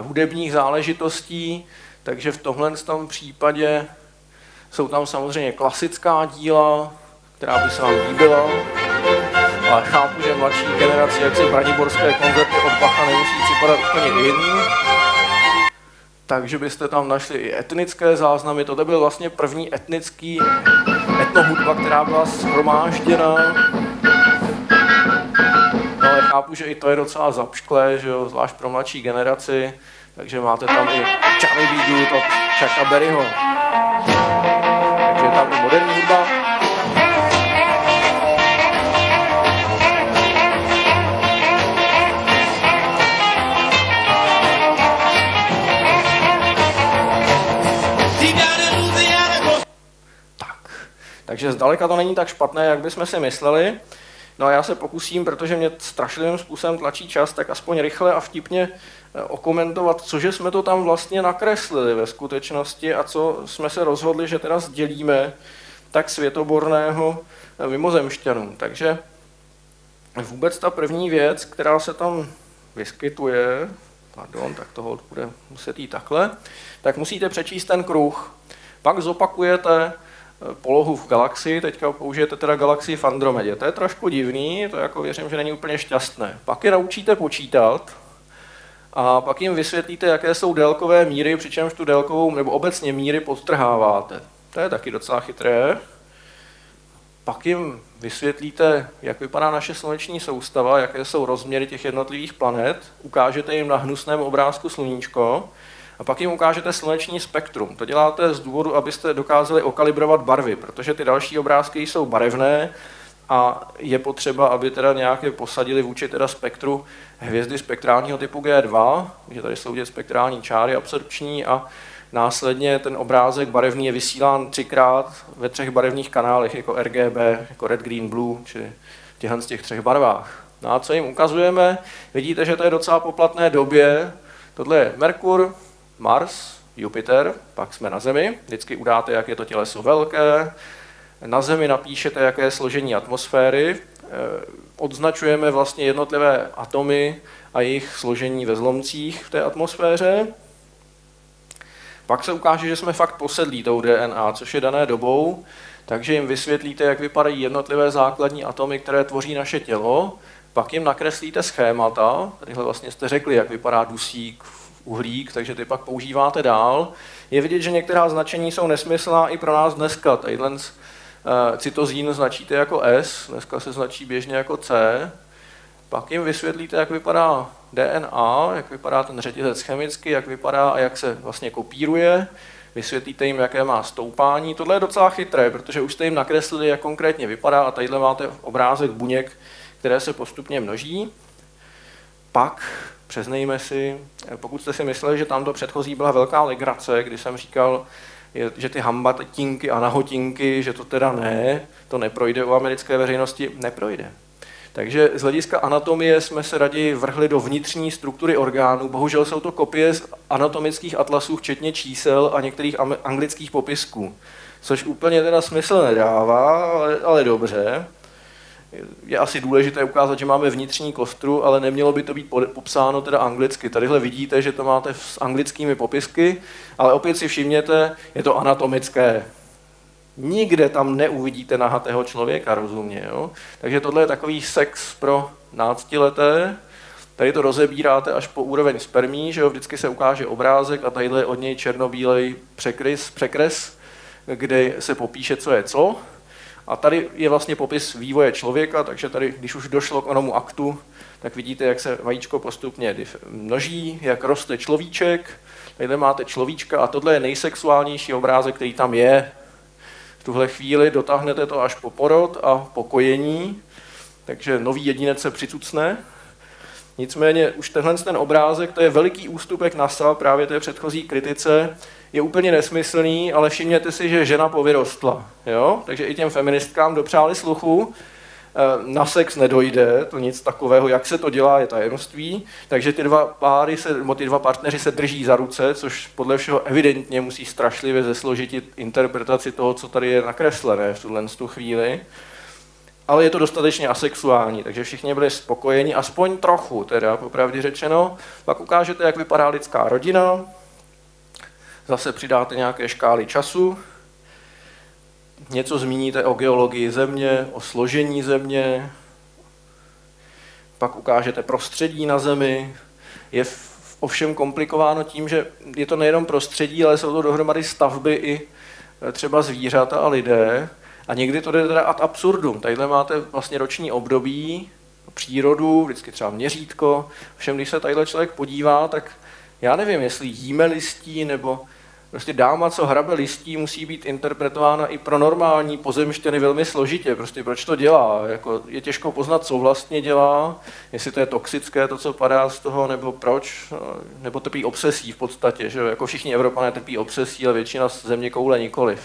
S3: hudebních záležitostí, takže v tomhle tom případě jsou tam samozřejmě klasická díla, která by se vám líbila ale chápu, že mladší generaci, jak se braniborské koncerty od Bacha nemusí připadat úplně jiný. Takže byste tam našli i etnické záznamy. To byl vlastně první etnický etnohudba, která byla shromážděna. No, ale chápu, že i to je docela zapšklé, že jo, zvlášť pro mladší generaci. Takže máte tam i Charlie B. od Chucka Berryho. Takže zdaleka to není tak špatné, jak bychom si mysleli. No a já se pokusím, protože mě strašlivým způsobem tlačí čas, tak aspoň rychle a vtipně eh, okomentovat, cože jsme to tam vlastně nakreslili ve skutečnosti a co jsme se rozhodli, že teda sdělíme tak světoborného eh, mimozemšťanům. Takže vůbec ta první věc, která se tam vyskytuje, pardon, tak toho bude muset jít takhle, tak musíte přečíst ten kruh. Pak zopakujete polohu v galaxii, teďka použijete teda galaxii v Andromedě. To je trošku divný, to jako věřím, že není úplně šťastné. Pak je naučíte počítat a pak jim vysvětlíte, jaké jsou délkové míry, přičemž tu délkovou nebo obecně míry podtrháváte. To je taky docela chytré. Pak jim vysvětlíte, jak vypadá naše sluneční soustava, jaké jsou rozměry těch jednotlivých planet, ukážete jim na hnusném obrázku sluníčko a pak jim ukážete sluneční spektrum. To děláte z důvodu, abyste dokázali okalibrovat barvy, protože ty další obrázky jsou barevné a je potřeba, aby teda nějaké posadili vůči teda spektru hvězdy spektrálního typu G2, že tady jsou spektrální čáry absorpční a následně ten obrázek barevný je vysílán třikrát ve třech barevných kanálech, jako RGB, jako Red, Green, Blue, či těchto z těch třech barvách. No a co jim ukazujeme? Vidíte, že to je docela poplatné době. Tohle je Merkur, Mars, Jupiter, pak jsme na Zemi. Vždycky udáte, jak je to těleso velké. Na Zemi napíšete, jaké je složení atmosféry. Eh, odznačujeme vlastně jednotlivé atomy a jejich složení ve zlomcích v té atmosféře. Pak se ukáže, že jsme fakt posedlí tou DNA, což je dané dobou, takže jim vysvětlíte, jak vypadají jednotlivé základní atomy, které tvoří naše tělo, pak jim nakreslíte schémata, tadyhle vlastně jste řekli, jak vypadá dusík, uhlík, takže ty pak používáte dál. Je vidět, že některá značení jsou nesmyslná i pro nás dneska. Tadyhle cytozín značíte jako S, dneska se značí běžně jako C, pak jim vysvětlíte, jak vypadá DNA, jak vypadá ten řetězec chemicky, jak vypadá a jak se vlastně kopíruje, vysvětlíte jim, jaké má stoupání. Tohle je docela chytré, protože už jste jim nakreslili, jak konkrétně vypadá a tadyhle máte obrázek buněk, které se postupně množí. Pak přiznejme si, pokud jste si mysleli, že tam to předchozí byla velká legrace, kdy jsem říkal, že ty hambatinky a nahotinky, že to teda ne, to neprojde u americké veřejnosti, neprojde. Takže z hlediska anatomie jsme se raději vrhli do vnitřní struktury orgánů. Bohužel jsou to kopie z anatomických atlasů, včetně čísel a některých anglických popisků. Což úplně teda smysl nedává, ale, ale dobře. Je asi důležité ukázat, že máme vnitřní kostru, ale nemělo by to být popsáno teda anglicky. Tadyhle vidíte, že to máte s anglickými popisky, ale opět si všimněte, je to anatomické. Nikde tam neuvidíte nahatého člověka, rozumně. Jo? Takže tohle je takový sex pro náctileté. Tady to rozebíráte až po úroveň spermí, že jo? vždycky se ukáže obrázek a tadyhle od něj černobílej překres, překres, kde se popíše, co je co. A tady je vlastně popis vývoje člověka, takže tady, když už došlo k onomu aktu, tak vidíte, jak se vajíčko postupně množí, jak roste človíček. Tady máte človíčka a tohle je nejsexuálnější obrázek, který tam je v tuhle chvíli dotáhnete to až po porod a po kojení, takže nový jedinec se přicucne. Nicméně už tenhle ten obrázek, to je veliký ústupek NASA právě té předchozí kritice, je úplně nesmyslný, ale všimněte si, že žena povyrostla. Jo? Takže i těm feministkám dopřáli sluchu, Eh, na sex nedojde, to nic takového, jak se to dělá, je tajemství, takže ty dva páry, se, nebo ty dva partneři se drží za ruce, což podle všeho evidentně musí strašlivě zesložitit interpretaci toho, co tady je nakreslené v tuhle tu chvíli. Ale je to dostatečně asexuální, takže všichni byli spokojeni, aspoň trochu, teda popravdě řečeno. Pak ukážete, jak vypadá lidská rodina, zase přidáte nějaké škály času, něco zmíníte o geologii země, o složení země, pak ukážete prostředí na zemi. Je ovšem komplikováno tím, že je to nejenom prostředí, ale jsou to dohromady stavby i e, třeba zvířata a lidé. A někdy to jde teda ad absurdum. Tadyhle máte vlastně roční období, přírodu, vždycky třeba měřítko. Všem, když se tadyhle člověk podívá, tak já nevím, jestli jíme listí, nebo Prostě dáma, co hrabe listí, musí být interpretována i pro normální pozemštěny velmi složitě. Prostě proč to dělá? Jako je těžko poznat, co vlastně dělá, jestli to je toxické, to, co padá z toho, nebo proč, nebo trpí obsesí v podstatě. Že? Jako všichni Evropané trpí obsesí, ale většina země koule nikoliv.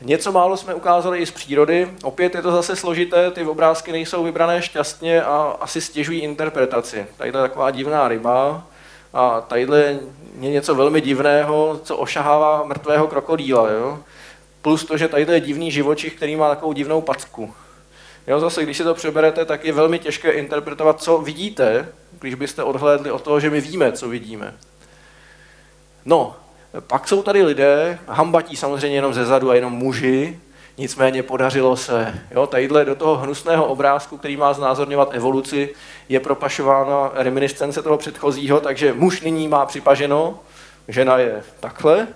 S3: Něco málo jsme ukázali i z přírody. Opět je to zase složité, ty obrázky nejsou vybrané šťastně a asi stěžují interpretaci. Tady je taková divná ryba, a tadyhle je něco velmi divného, co ošahává mrtvého krokodýla. Jo? Plus to, že tady je divný živočich, který má takovou divnou packu. Jo, zase, když si to přeberete, tak je velmi těžké interpretovat, co vidíte, když byste odhlédli od toho, že my víme, co vidíme. No, pak jsou tady lidé, hambatí samozřejmě jenom ze zadu a jenom muži, nicméně podařilo se. Jo, tadyhle do toho hnusného obrázku, který má znázorňovat evoluci, je propašována reminiscence toho předchozího, takže muž nyní má připaženo, žena je takhle,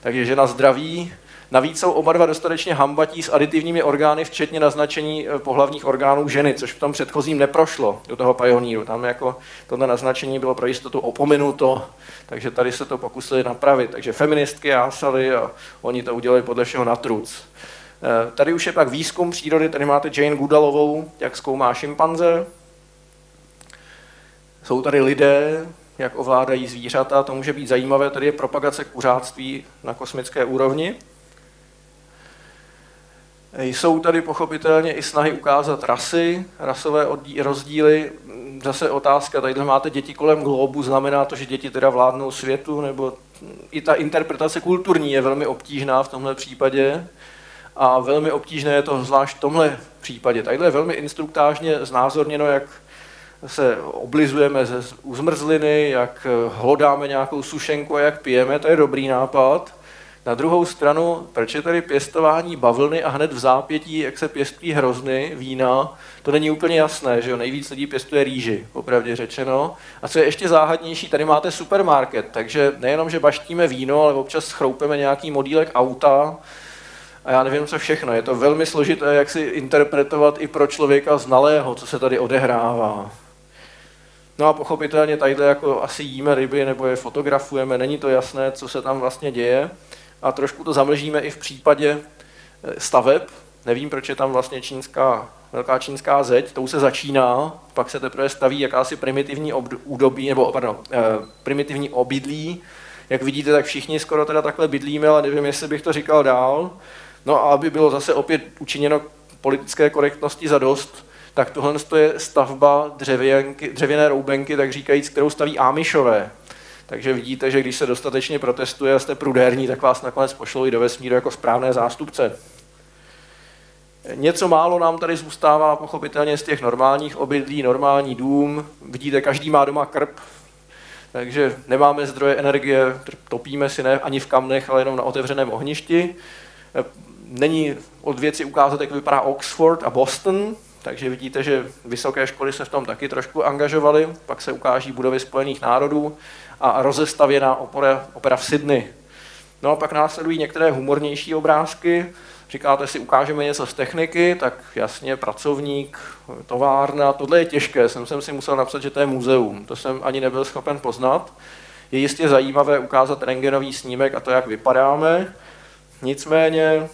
S3: takže žena zdraví, Navíc jsou oba dva dostatečně hambatí s aditivními orgány, včetně naznačení eh, pohlavních orgánů ženy, což v tom předchozím neprošlo do toho pioníru. Tam jako tohle naznačení bylo pro jistotu opomenuto, takže tady se to pokusili napravit. Takže feministky jásali a oni to udělali podle všeho na truc. Eh, tady už je pak výzkum přírody, tady máte Jane Goodalovou, jak zkoumá šimpanze. Jsou tady lidé, jak ovládají zvířata, to může být zajímavé, tady je propagace kuřáctví na kosmické úrovni. Jsou tady pochopitelně i snahy ukázat rasy, rasové rozdíly. Zase otázka, tady máte děti kolem globu, znamená to, že děti teda vládnou světu, nebo i ta interpretace kulturní je velmi obtížná v tomhle případě a velmi obtížné je to zvlášť v tomhle případě. Tady je velmi instruktážně znázorněno, jak se oblizujeme ze uzmrzliny, jak hlodáme nějakou sušenku a jak pijeme, to je dobrý nápad. Na druhou stranu, proč je tady pěstování bavlny a hned v zápětí, jak se pěstují hrozny, vína, to není úplně jasné, že jo? nejvíc lidí pěstuje rýži, popravdě řečeno. A co je ještě záhadnější, tady máte supermarket, takže nejenom, že baštíme víno, ale občas schroupeme nějaký modílek auta, a já nevím, co všechno. Je to velmi složité, jak si interpretovat i pro člověka znalého, co se tady odehrává. No a pochopitelně tady jako asi jíme ryby nebo je fotografujeme, není to jasné, co se tam vlastně děje. A trošku to zamlžíme i v případě eh, staveb. Nevím, proč je tam vlastně čínská, velká čínská zeď, tou se začíná, pak se teprve staví jakási primitivní údobí, nebo pardon, eh, primitivní obydlí. Jak vidíte, tak všichni skoro teda takhle bydlíme, ale nevím, jestli bych to říkal dál. No a aby bylo zase opět učiněno politické korektnosti za dost, tak tohle je stavba dřevěnky, dřevěné roubenky, tak říkajíc, kterou staví Ámišové. Takže vidíte, že když se dostatečně protestuje a jste prudérní, tak vás nakonec pošlou i do vesmíru jako správné zástupce. Něco málo nám tady zůstává pochopitelně z těch normálních obydlí, normální dům. Vidíte, každý má doma krb, takže nemáme zdroje energie, topíme si ne ani v kamnech, ale jenom na otevřeném ohništi. Není od věci ukázat, jak vypadá Oxford a Boston, takže vidíte, že vysoké školy se v tom taky trošku angažovaly. Pak se ukáží budovy Spojených národů a rozestavěná opera, opera v Sydney. No a pak následují některé humornější obrázky. Říkáte si, ukážeme něco z techniky, tak jasně, pracovník, továrna, tohle je těžké, jsem, jsem si musel napsat, že to je muzeum, to jsem ani nebyl schopen poznat. Je jistě zajímavé ukázat rengenový snímek a to, jak vypadáme. Nicméně,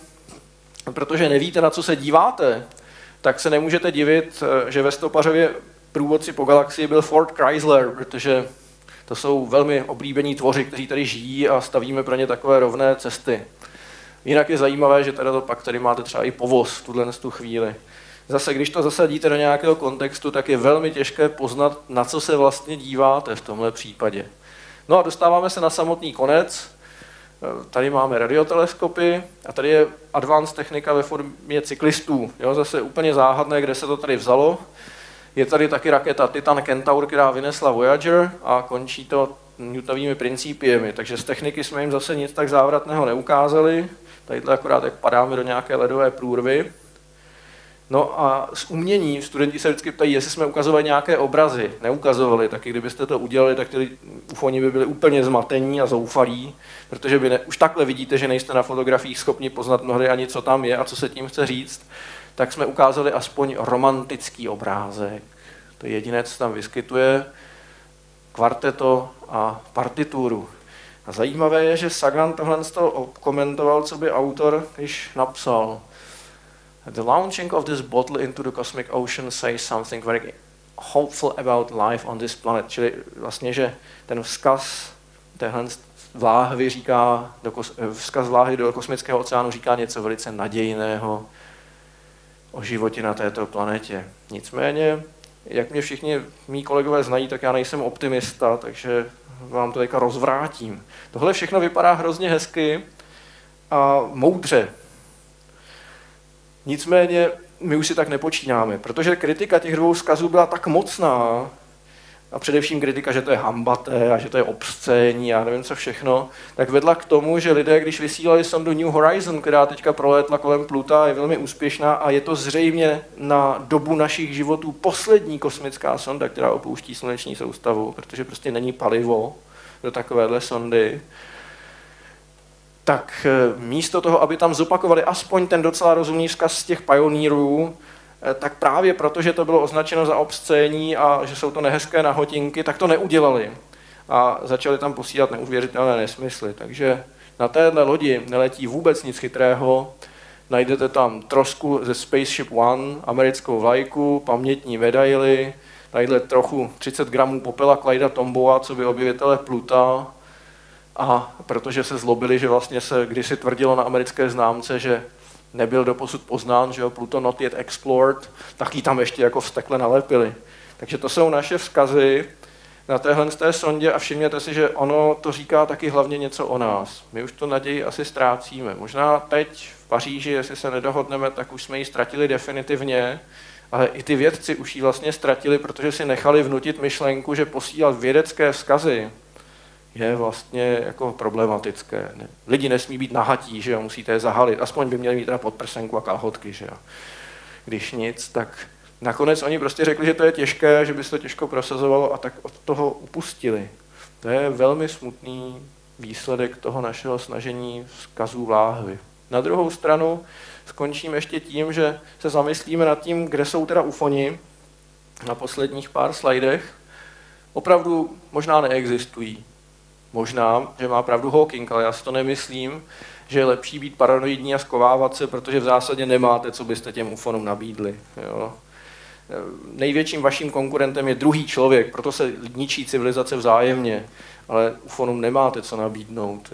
S3: protože nevíte, na co se díváte, tak se nemůžete divit, že ve Stopařově průvodci po galaxii byl Ford Chrysler, protože to jsou velmi oblíbení tvoři, kteří tady žijí a stavíme pro ně takové rovné cesty. Jinak je zajímavé, že teda to pak tady máte třeba i povoz v tuhle tu chvíli. Zase, když to zasadíte do nějakého kontextu, tak je velmi těžké poznat, na co se vlastně díváte v tomhle případě. No a dostáváme se na samotný konec. Tady máme radioteleskopy a tady je advanced technika ve formě cyklistů. Jo, zase úplně záhadné, kde se to tady vzalo. Je tady taky raketa Titan Centaur, která vynesla Voyager a končí to Newtonovými principiemi, takže z techniky jsme jim zase nic tak závratného neukázali. Tadyhle akorát jak padáme do nějaké ledové průrvy. No a z umění studenti se vždycky ptají, jestli jsme ukazovali nějaké obrazy. Neukazovali, taky kdybyste to udělali, tak ty ufoni by byli úplně zmatení a zoufalí, protože by ne, už takhle vidíte, že nejste na fotografiích schopni poznat mnohdy ani, co tam je a co se tím chce říct tak jsme ukázali aspoň romantický obrázek. To je jediné, co tam vyskytuje, kvarteto a partituru. A zajímavé je, že Sagan tohle komentoval, co by autor již napsal. The launching of this bottle into the cosmic ocean says something very hopeful about life on this planet. Čili vlastně, že ten vzkaz téhle vláhvy říká, vzkaz vláhy do kosmického oceánu říká něco velice nadějného, o životě na této planetě. Nicméně, jak mě všichni mý kolegové znají, tak já nejsem optimista, takže vám to teďka rozvrátím. Tohle všechno vypadá hrozně hezky a moudře. Nicméně my už si tak nepočínáme, protože kritika těch dvou vzkazů byla tak mocná, a především kritika, že to je hambaté a že to je obscénní a nevím co všechno, tak vedla k tomu, že lidé, když vysílali sondu New Horizon, která teďka proletla kolem Pluta, je velmi úspěšná a je to zřejmě na dobu našich životů poslední kosmická sonda, která opouští sluneční soustavu, protože prostě není palivo do takovéhle sondy, tak eh, místo toho, aby tam zopakovali aspoň ten docela rozumný vzkaz z těch pionýrů, Eh, tak právě proto, že to bylo označeno za obscénní a že jsou to nehezké nahotinky, tak to neudělali. A začali tam posílat neuvěřitelné nesmysly. Takže na téhle lodi neletí vůbec nic chytrého. Najdete tam trosku ze Spaceship One, americkou vlajku, pamětní medaily, tadyhle trochu 30 gramů popela Clyda Tomboa, co by objevitele Pluta. A protože se zlobili, že vlastně se kdysi tvrdilo na americké známce, že nebyl doposud poznán, že Pluto not yet explored, tak ji tam ještě jako vstekle nalepili. Takže to jsou naše vzkazy na téhle té sondě a všimněte si, že ono to říká taky hlavně něco o nás. My už to naději asi ztrácíme. Možná teď v Paříži, jestli se nedohodneme, tak už jsme ji ztratili definitivně, ale i ty vědci už ji vlastně ztratili, protože si nechali vnutit myšlenku, že posílat vědecké vzkazy je vlastně jako problematické. Lidi nesmí být nahatí, že jo, musíte je zahalit, aspoň by měli mít teda podprsenku a kalhotky, že jo. Když nic, tak nakonec oni prostě řekli, že to je těžké, že by se to těžko prosazovalo a tak od toho upustili. To je velmi smutný výsledek toho našeho snažení vzkazů vláhvy. Na druhou stranu skončím ještě tím, že se zamyslíme nad tím, kde jsou teda ufoni na posledních pár slajdech. Opravdu možná neexistují. Možná, že má pravdu Hawking, ale já si to nemyslím, že je lepší být paranoidní a skovávat se, protože v zásadě nemáte, co byste těm ufonům nabídli. Jo. Největším vaším konkurentem je druhý člověk, proto se ničí civilizace vzájemně, ale ufonům nemáte co nabídnout.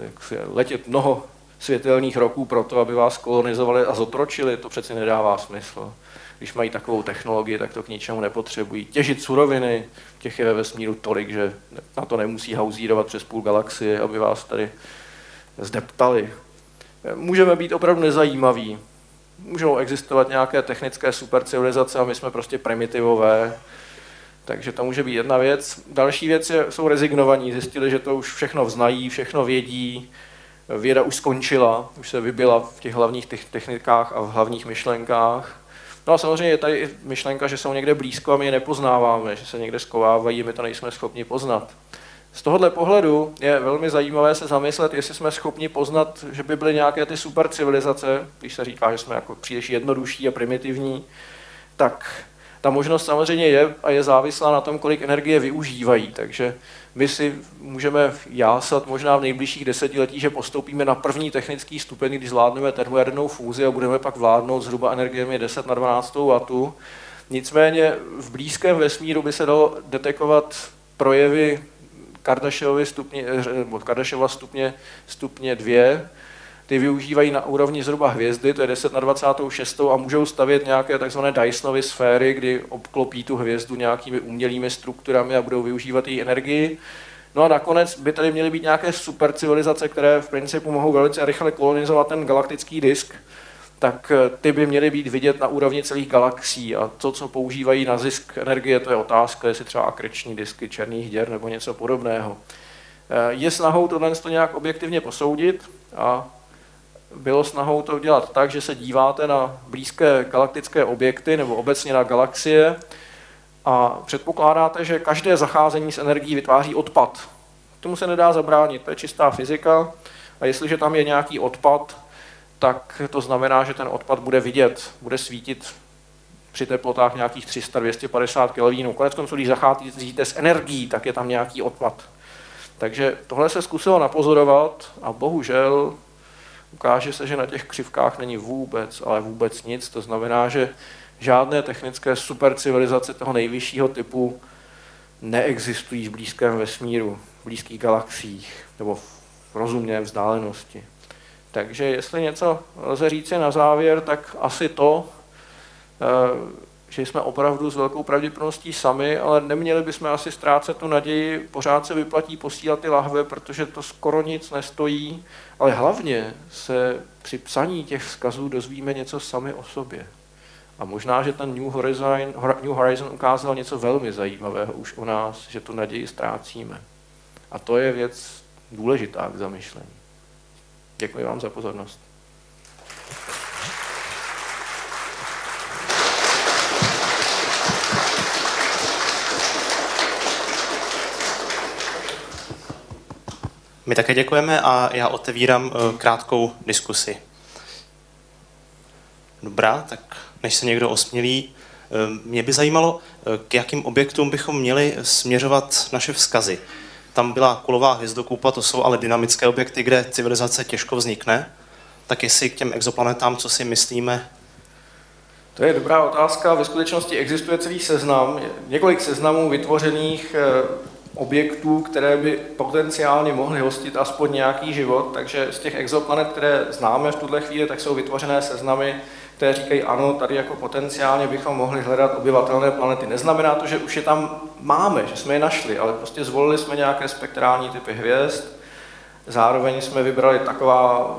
S3: Letět mnoho světelných roků pro to, aby vás kolonizovali a zotročili, to přeci nedává smysl. Když mají takovou technologii, tak to k ničemu nepotřebují. Těžit suroviny, těch je ve vesmíru tolik, že na to nemusí hauzírovat přes půl galaxie, aby vás tady zdeptali. Můžeme být opravdu nezajímaví. Můžou existovat nějaké technické supercivilizace a my jsme prostě primitivové. Takže to může být jedna věc. Další věc je, jsou rezignovaní. Zjistili, že to už všechno vznají, všechno vědí, věda už skončila, už se vybila v těch hlavních technikách a v hlavních myšlenkách. No a samozřejmě je tady myšlenka, že jsou někde blízko a my je nepoznáváme, že se někde skovávají, my to nejsme schopni poznat. Z tohohle pohledu je velmi zajímavé se zamyslet, jestli jsme schopni poznat, že by byly nějaké ty super civilizace, když se říká, že jsme jako příliš jednodušší a primitivní, tak ta možnost samozřejmě je a je závislá na tom, kolik energie využívají. Takže my si můžeme jásat možná v nejbližších desetiletí, že postoupíme na první technický stupeň, když zvládneme termojadernou fúzi a budeme pak vládnout zhruba energiemi 10 na 12 W. Nicméně v blízkém vesmíru by se dalo detekovat projevy Kardashiovy stupně, Kardashiova stupně, stupně 2, ty využívají na úrovni zhruba hvězdy, to je 10 na 26 a můžou stavět nějaké takzvané Dysonovy sféry, kdy obklopí tu hvězdu nějakými umělými strukturami a budou využívat její energii. No a nakonec by tady měly být nějaké super civilizace, které v principu mohou velice rychle kolonizovat ten galaktický disk, tak eh, ty by měly být vidět na úrovni celých galaxií a to, co používají na zisk energie, to je otázka, jestli třeba akreční disky černých děr nebo něco podobného. Eh, je snahou tohle nějak objektivně posoudit a bylo snahou to udělat tak, že se díváte na blízké galaktické objekty nebo obecně na galaxie a předpokládáte, že každé zacházení s energií vytváří odpad. Tomu se nedá zabránit, to je čistá fyzika a jestliže tam je nějaký odpad, tak to znamená, že ten odpad bude vidět, bude svítit při teplotách nějakých 300-250 kelvínů. Konec konců, když zacházíte s energií, tak je tam nějaký odpad. Takže tohle se zkusilo napozorovat a bohužel ukáže se, že na těch křivkách není vůbec, ale vůbec nic. To znamená, že žádné technické supercivilizace toho nejvyššího typu neexistují v blízkém vesmíru, v blízkých galaxiích nebo v rozumné vzdálenosti. Takže jestli něco lze říci na závěr, tak asi to, eh, že jsme opravdu s velkou pravděpodobností sami, ale neměli bychom asi ztrácet tu naději, pořád se vyplatí posílat ty lahve, protože to skoro nic nestojí, ale hlavně se při psaní těch vzkazů dozvíme něco sami o sobě. A možná, že ten New Horizon, New Horizon ukázal něco velmi zajímavého už o nás, že tu naději ztrácíme. A to je věc důležitá k zamyšlení. Děkuji vám za pozornost.
S1: My také děkujeme a já otevírám eh, krátkou diskusi. Dobrá, tak než se někdo osmělí, eh, mě by zajímalo, eh, k jakým objektům bychom měli směřovat naše vzkazy. Tam byla kulová hvězdokoupa, to jsou ale dynamické objekty, kde civilizace těžko vznikne. Tak jestli k těm exoplanetám, co si myslíme?
S3: To je dobrá otázka. Ve skutečnosti existuje celý seznam, několik seznamů vytvořených objektů, které by potenciálně mohly hostit aspoň nějaký život. Takže z těch exoplanet, které známe v tuhle chvíli, tak jsou vytvořené seznamy, které říkají, ano, tady jako potenciálně bychom mohli hledat obyvatelné planety. Neznamená to, že už je tam máme, že jsme je našli, ale prostě zvolili jsme nějaké spektrální typy hvězd. Zároveň jsme vybrali taková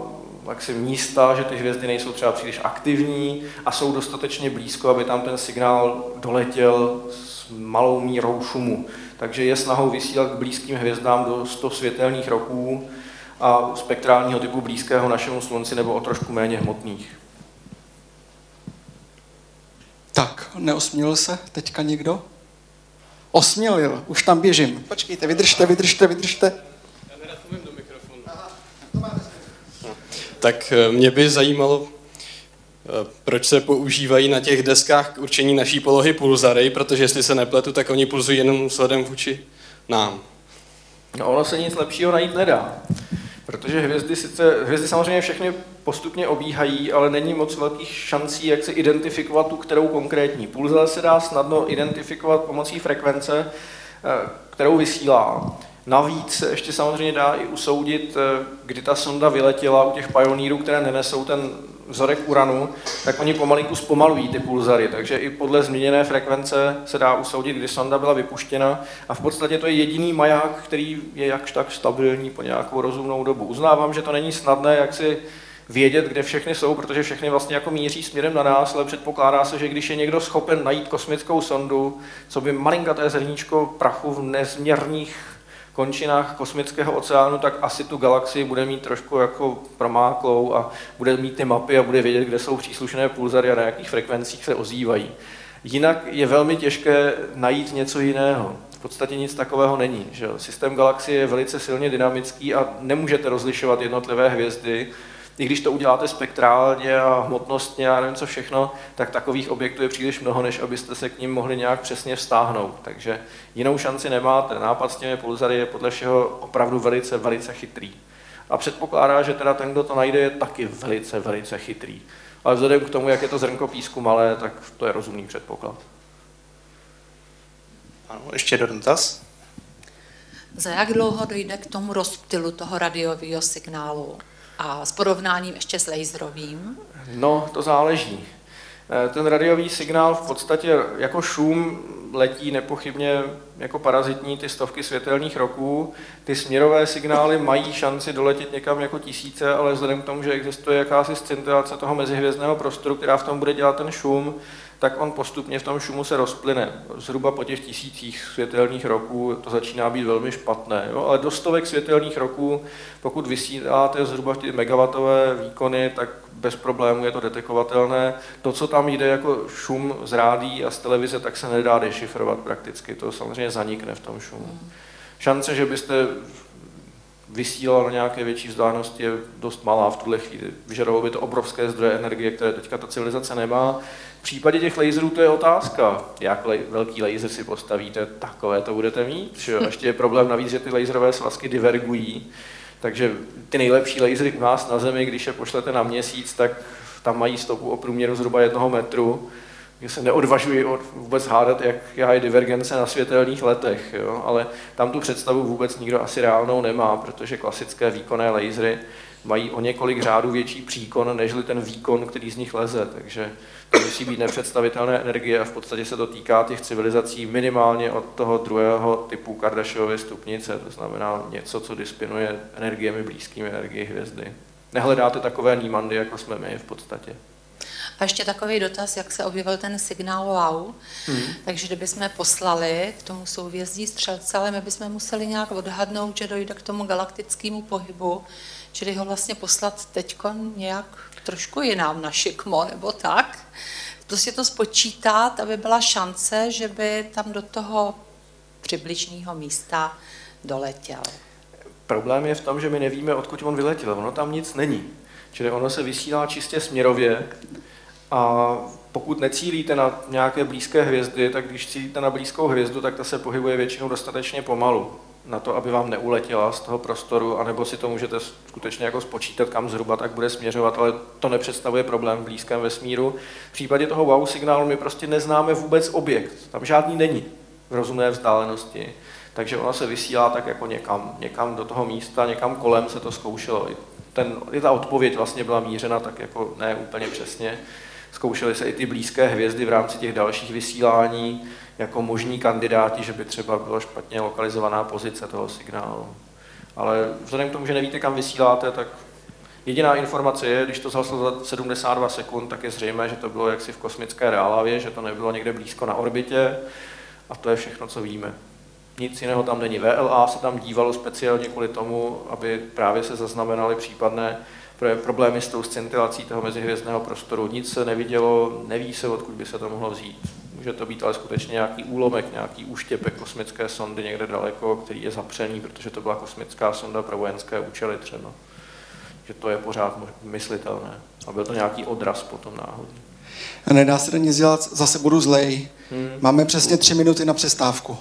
S3: jaksi místa, že ty hvězdy nejsou třeba příliš aktivní a jsou dostatečně blízko, aby tam ten signál doletěl s malou mírou šumu takže je snahou vysílat k blízkým hvězdám do 100 světelných roků a spektrálního typu blízkého našemu slunci nebo o trošku méně hmotných.
S2: Tak, neosmělil se teďka někdo? Osmělil, už tam běžím. Počkejte, vydržte, vydržte, vydržte.
S3: Já do mikrofonu.
S6: tak eh, mě by zajímalo, proč se používají na těch deskách k určení naší polohy pulzary, protože jestli se nepletu, tak oni pulzují jenom vzhledem vůči nám.
S3: No ono se nic lepšího najít nedá. Protože hvězdy sice, hvězdy samozřejmě všechny postupně obíhají, ale není moc velkých šancí, jak se identifikovat tu kterou konkrétní. Pulze se dá snadno identifikovat pomocí frekvence, eh, kterou vysílá. Navíc se ještě samozřejmě dá i usoudit, eh, kdy ta sonda vyletěla u těch pionýrů, které nenesou ten vzorek uranu, tak oni pomalinku zpomalují ty pulzary, takže i podle změněné frekvence se dá usoudit, kdy sonda byla vypuštěna a v podstatě to je jediný maják, který je jakž tak stabilní po nějakou rozumnou dobu. Uznávám, že to není snadné, jak si vědět, kde všechny jsou, protože všechny vlastně jako míří směrem na nás, ale předpokládá se, že když je někdo schopen najít kosmickou sondu, co by malinkaté zrníčko prachu v nezměrných končinách kosmického oceánu, tak asi tu galaxii bude mít trošku jako promáklou a bude mít ty mapy a bude vědět, kde jsou příslušné pulzary a na jakých frekvencích se ozývají. Jinak je velmi těžké najít něco jiného. V podstatě nic takového není. Že? Systém galaxie je velice silně dynamický a nemůžete rozlišovat jednotlivé hvězdy, i když to uděláte spektrálně a hmotnostně a nevím co všechno, tak takových objektů je příliš mnoho, než abyste se k ním mohli nějak přesně vztáhnout. Takže jinou šanci nemáte. Nápad s těmi pulzary je podle všeho opravdu velice, velice chytrý. A předpokládá, že teda ten, kdo to najde, je taky velice, velice chytrý. Ale vzhledem k tomu, jak je to zrnko písku malé, tak to je rozumný předpoklad.
S1: Ano, ještě dotaz.
S7: Za jak dlouho dojde k tomu rozptylu toho radiového signálu? A s porovnáním ještě s laserovým?
S3: No, to záleží. Eh, ten radiový signál v podstatě jako šum letí nepochybně jako parazitní ty stovky světelných roků. Ty směrové signály mají šanci doletět někam jako tisíce, ale vzhledem k tomu, že existuje jakási scintilace toho mezihvězdného prostoru, která v tom bude dělat ten šum, tak on postupně v tom šumu se rozplyne. Zhruba po těch tisících světelných roků to začíná být velmi špatné. Jo? Ale do stovek světelných roků, pokud vysíláte zhruba ty megawatové výkony, tak bez problému je to detekovatelné. To, co tam jde jako šum z rádí a z televize, tak se nedá dešifrovat prakticky. To samozřejmě zanikne v tom šumu. Hmm. Šance, že byste vysílal na nějaké větší vzdálenosti je dost malá v tuhle chvíli. Vyžadovalo by to obrovské zdroje energie, které teďka ta civilizace nemá. V případě těch laserů to je otázka, jak le- velký laser si postavíte, takové to budete mít. Že? Ještě je problém navíc, že ty laserové svazky divergují, takže ty nejlepší lasery u nás na Zemi, když je pošlete na měsíc, tak tam mají stopu o průměru zhruba jednoho metru, že se neodvažuji vůbec hádat, jak je divergence na světelných letech, jo? ale tam tu představu vůbec nikdo asi reálnou nemá, protože klasické výkonné lasery mají o několik řádů větší příkon, nežli ten výkon, který z nich leze, takže to musí být nepředstavitelné energie a v podstatě se to týká těch civilizací minimálně od toho druhého typu Kardashiovy stupnice, to znamená něco, co disponuje energiemi blízkými energii hvězdy. Nehledáte takové nímandy, jako jsme my v podstatě.
S7: A ještě takový dotaz, jak se objevil ten signál wow. Hmm. Takže kdybychom poslali k tomu souvězdí střelce, ale my bychom museli nějak odhadnout, že dojde k tomu galaktickému pohybu, čili ho vlastně poslat teď nějak trošku jinam na šikmo nebo tak. Prostě to spočítat, aby byla šance, že by tam do toho přibližného místa doletěl.
S3: Problém je v tom, že my nevíme, odkud on vyletěl. Ono tam nic není. Čili ono se vysílá čistě směrově a pokud necílíte na nějaké blízké hvězdy, tak když cílíte na blízkou hvězdu, tak ta se pohybuje většinou dostatečně pomalu na to, aby vám neuletěla z toho prostoru, anebo si to můžete skutečně jako spočítat, kam zhruba tak bude směřovat, ale to nepředstavuje problém v blízkém vesmíru. V případě toho wow signálu my prostě neznáme vůbec objekt, tam žádný není v rozumné vzdálenosti, takže ona se vysílá tak jako někam, někam do toho místa, někam kolem se to zkoušelo. Ten, i ta odpověď vlastně byla mířena tak jako ne úplně přesně, Zkoušely se i ty blízké hvězdy v rámci těch dalších vysílání jako možní kandidáti, že by třeba byla špatně lokalizovaná pozice toho signálu. Ale vzhledem k tomu, že nevíte, kam vysíláte, tak jediná informace je, když to zhaslo za 72 sekund, tak je zřejmé, že to bylo jaksi v kosmické reálávě, že to nebylo někde blízko na orbitě a to je všechno, co víme. Nic jiného tam není. VLA se tam dívalo speciálně kvůli tomu, aby právě se zaznamenaly případné problémy s tou scintilací toho mezihvězdného prostoru. Nic se nevidělo, neví se, odkud by se to mohlo vzít. Může to být ale skutečně nějaký úlomek, nějaký úštěpek kosmické sondy někde daleko, který je zapřený, protože to byla kosmická sonda pro vojenské účely třeba. že to je pořád myslitelné. A byl to nějaký odraz potom náhodný.
S2: A nedá se to nic dělat, zase budu zlej. Hmm. Máme přesně tři minuty na přestávku.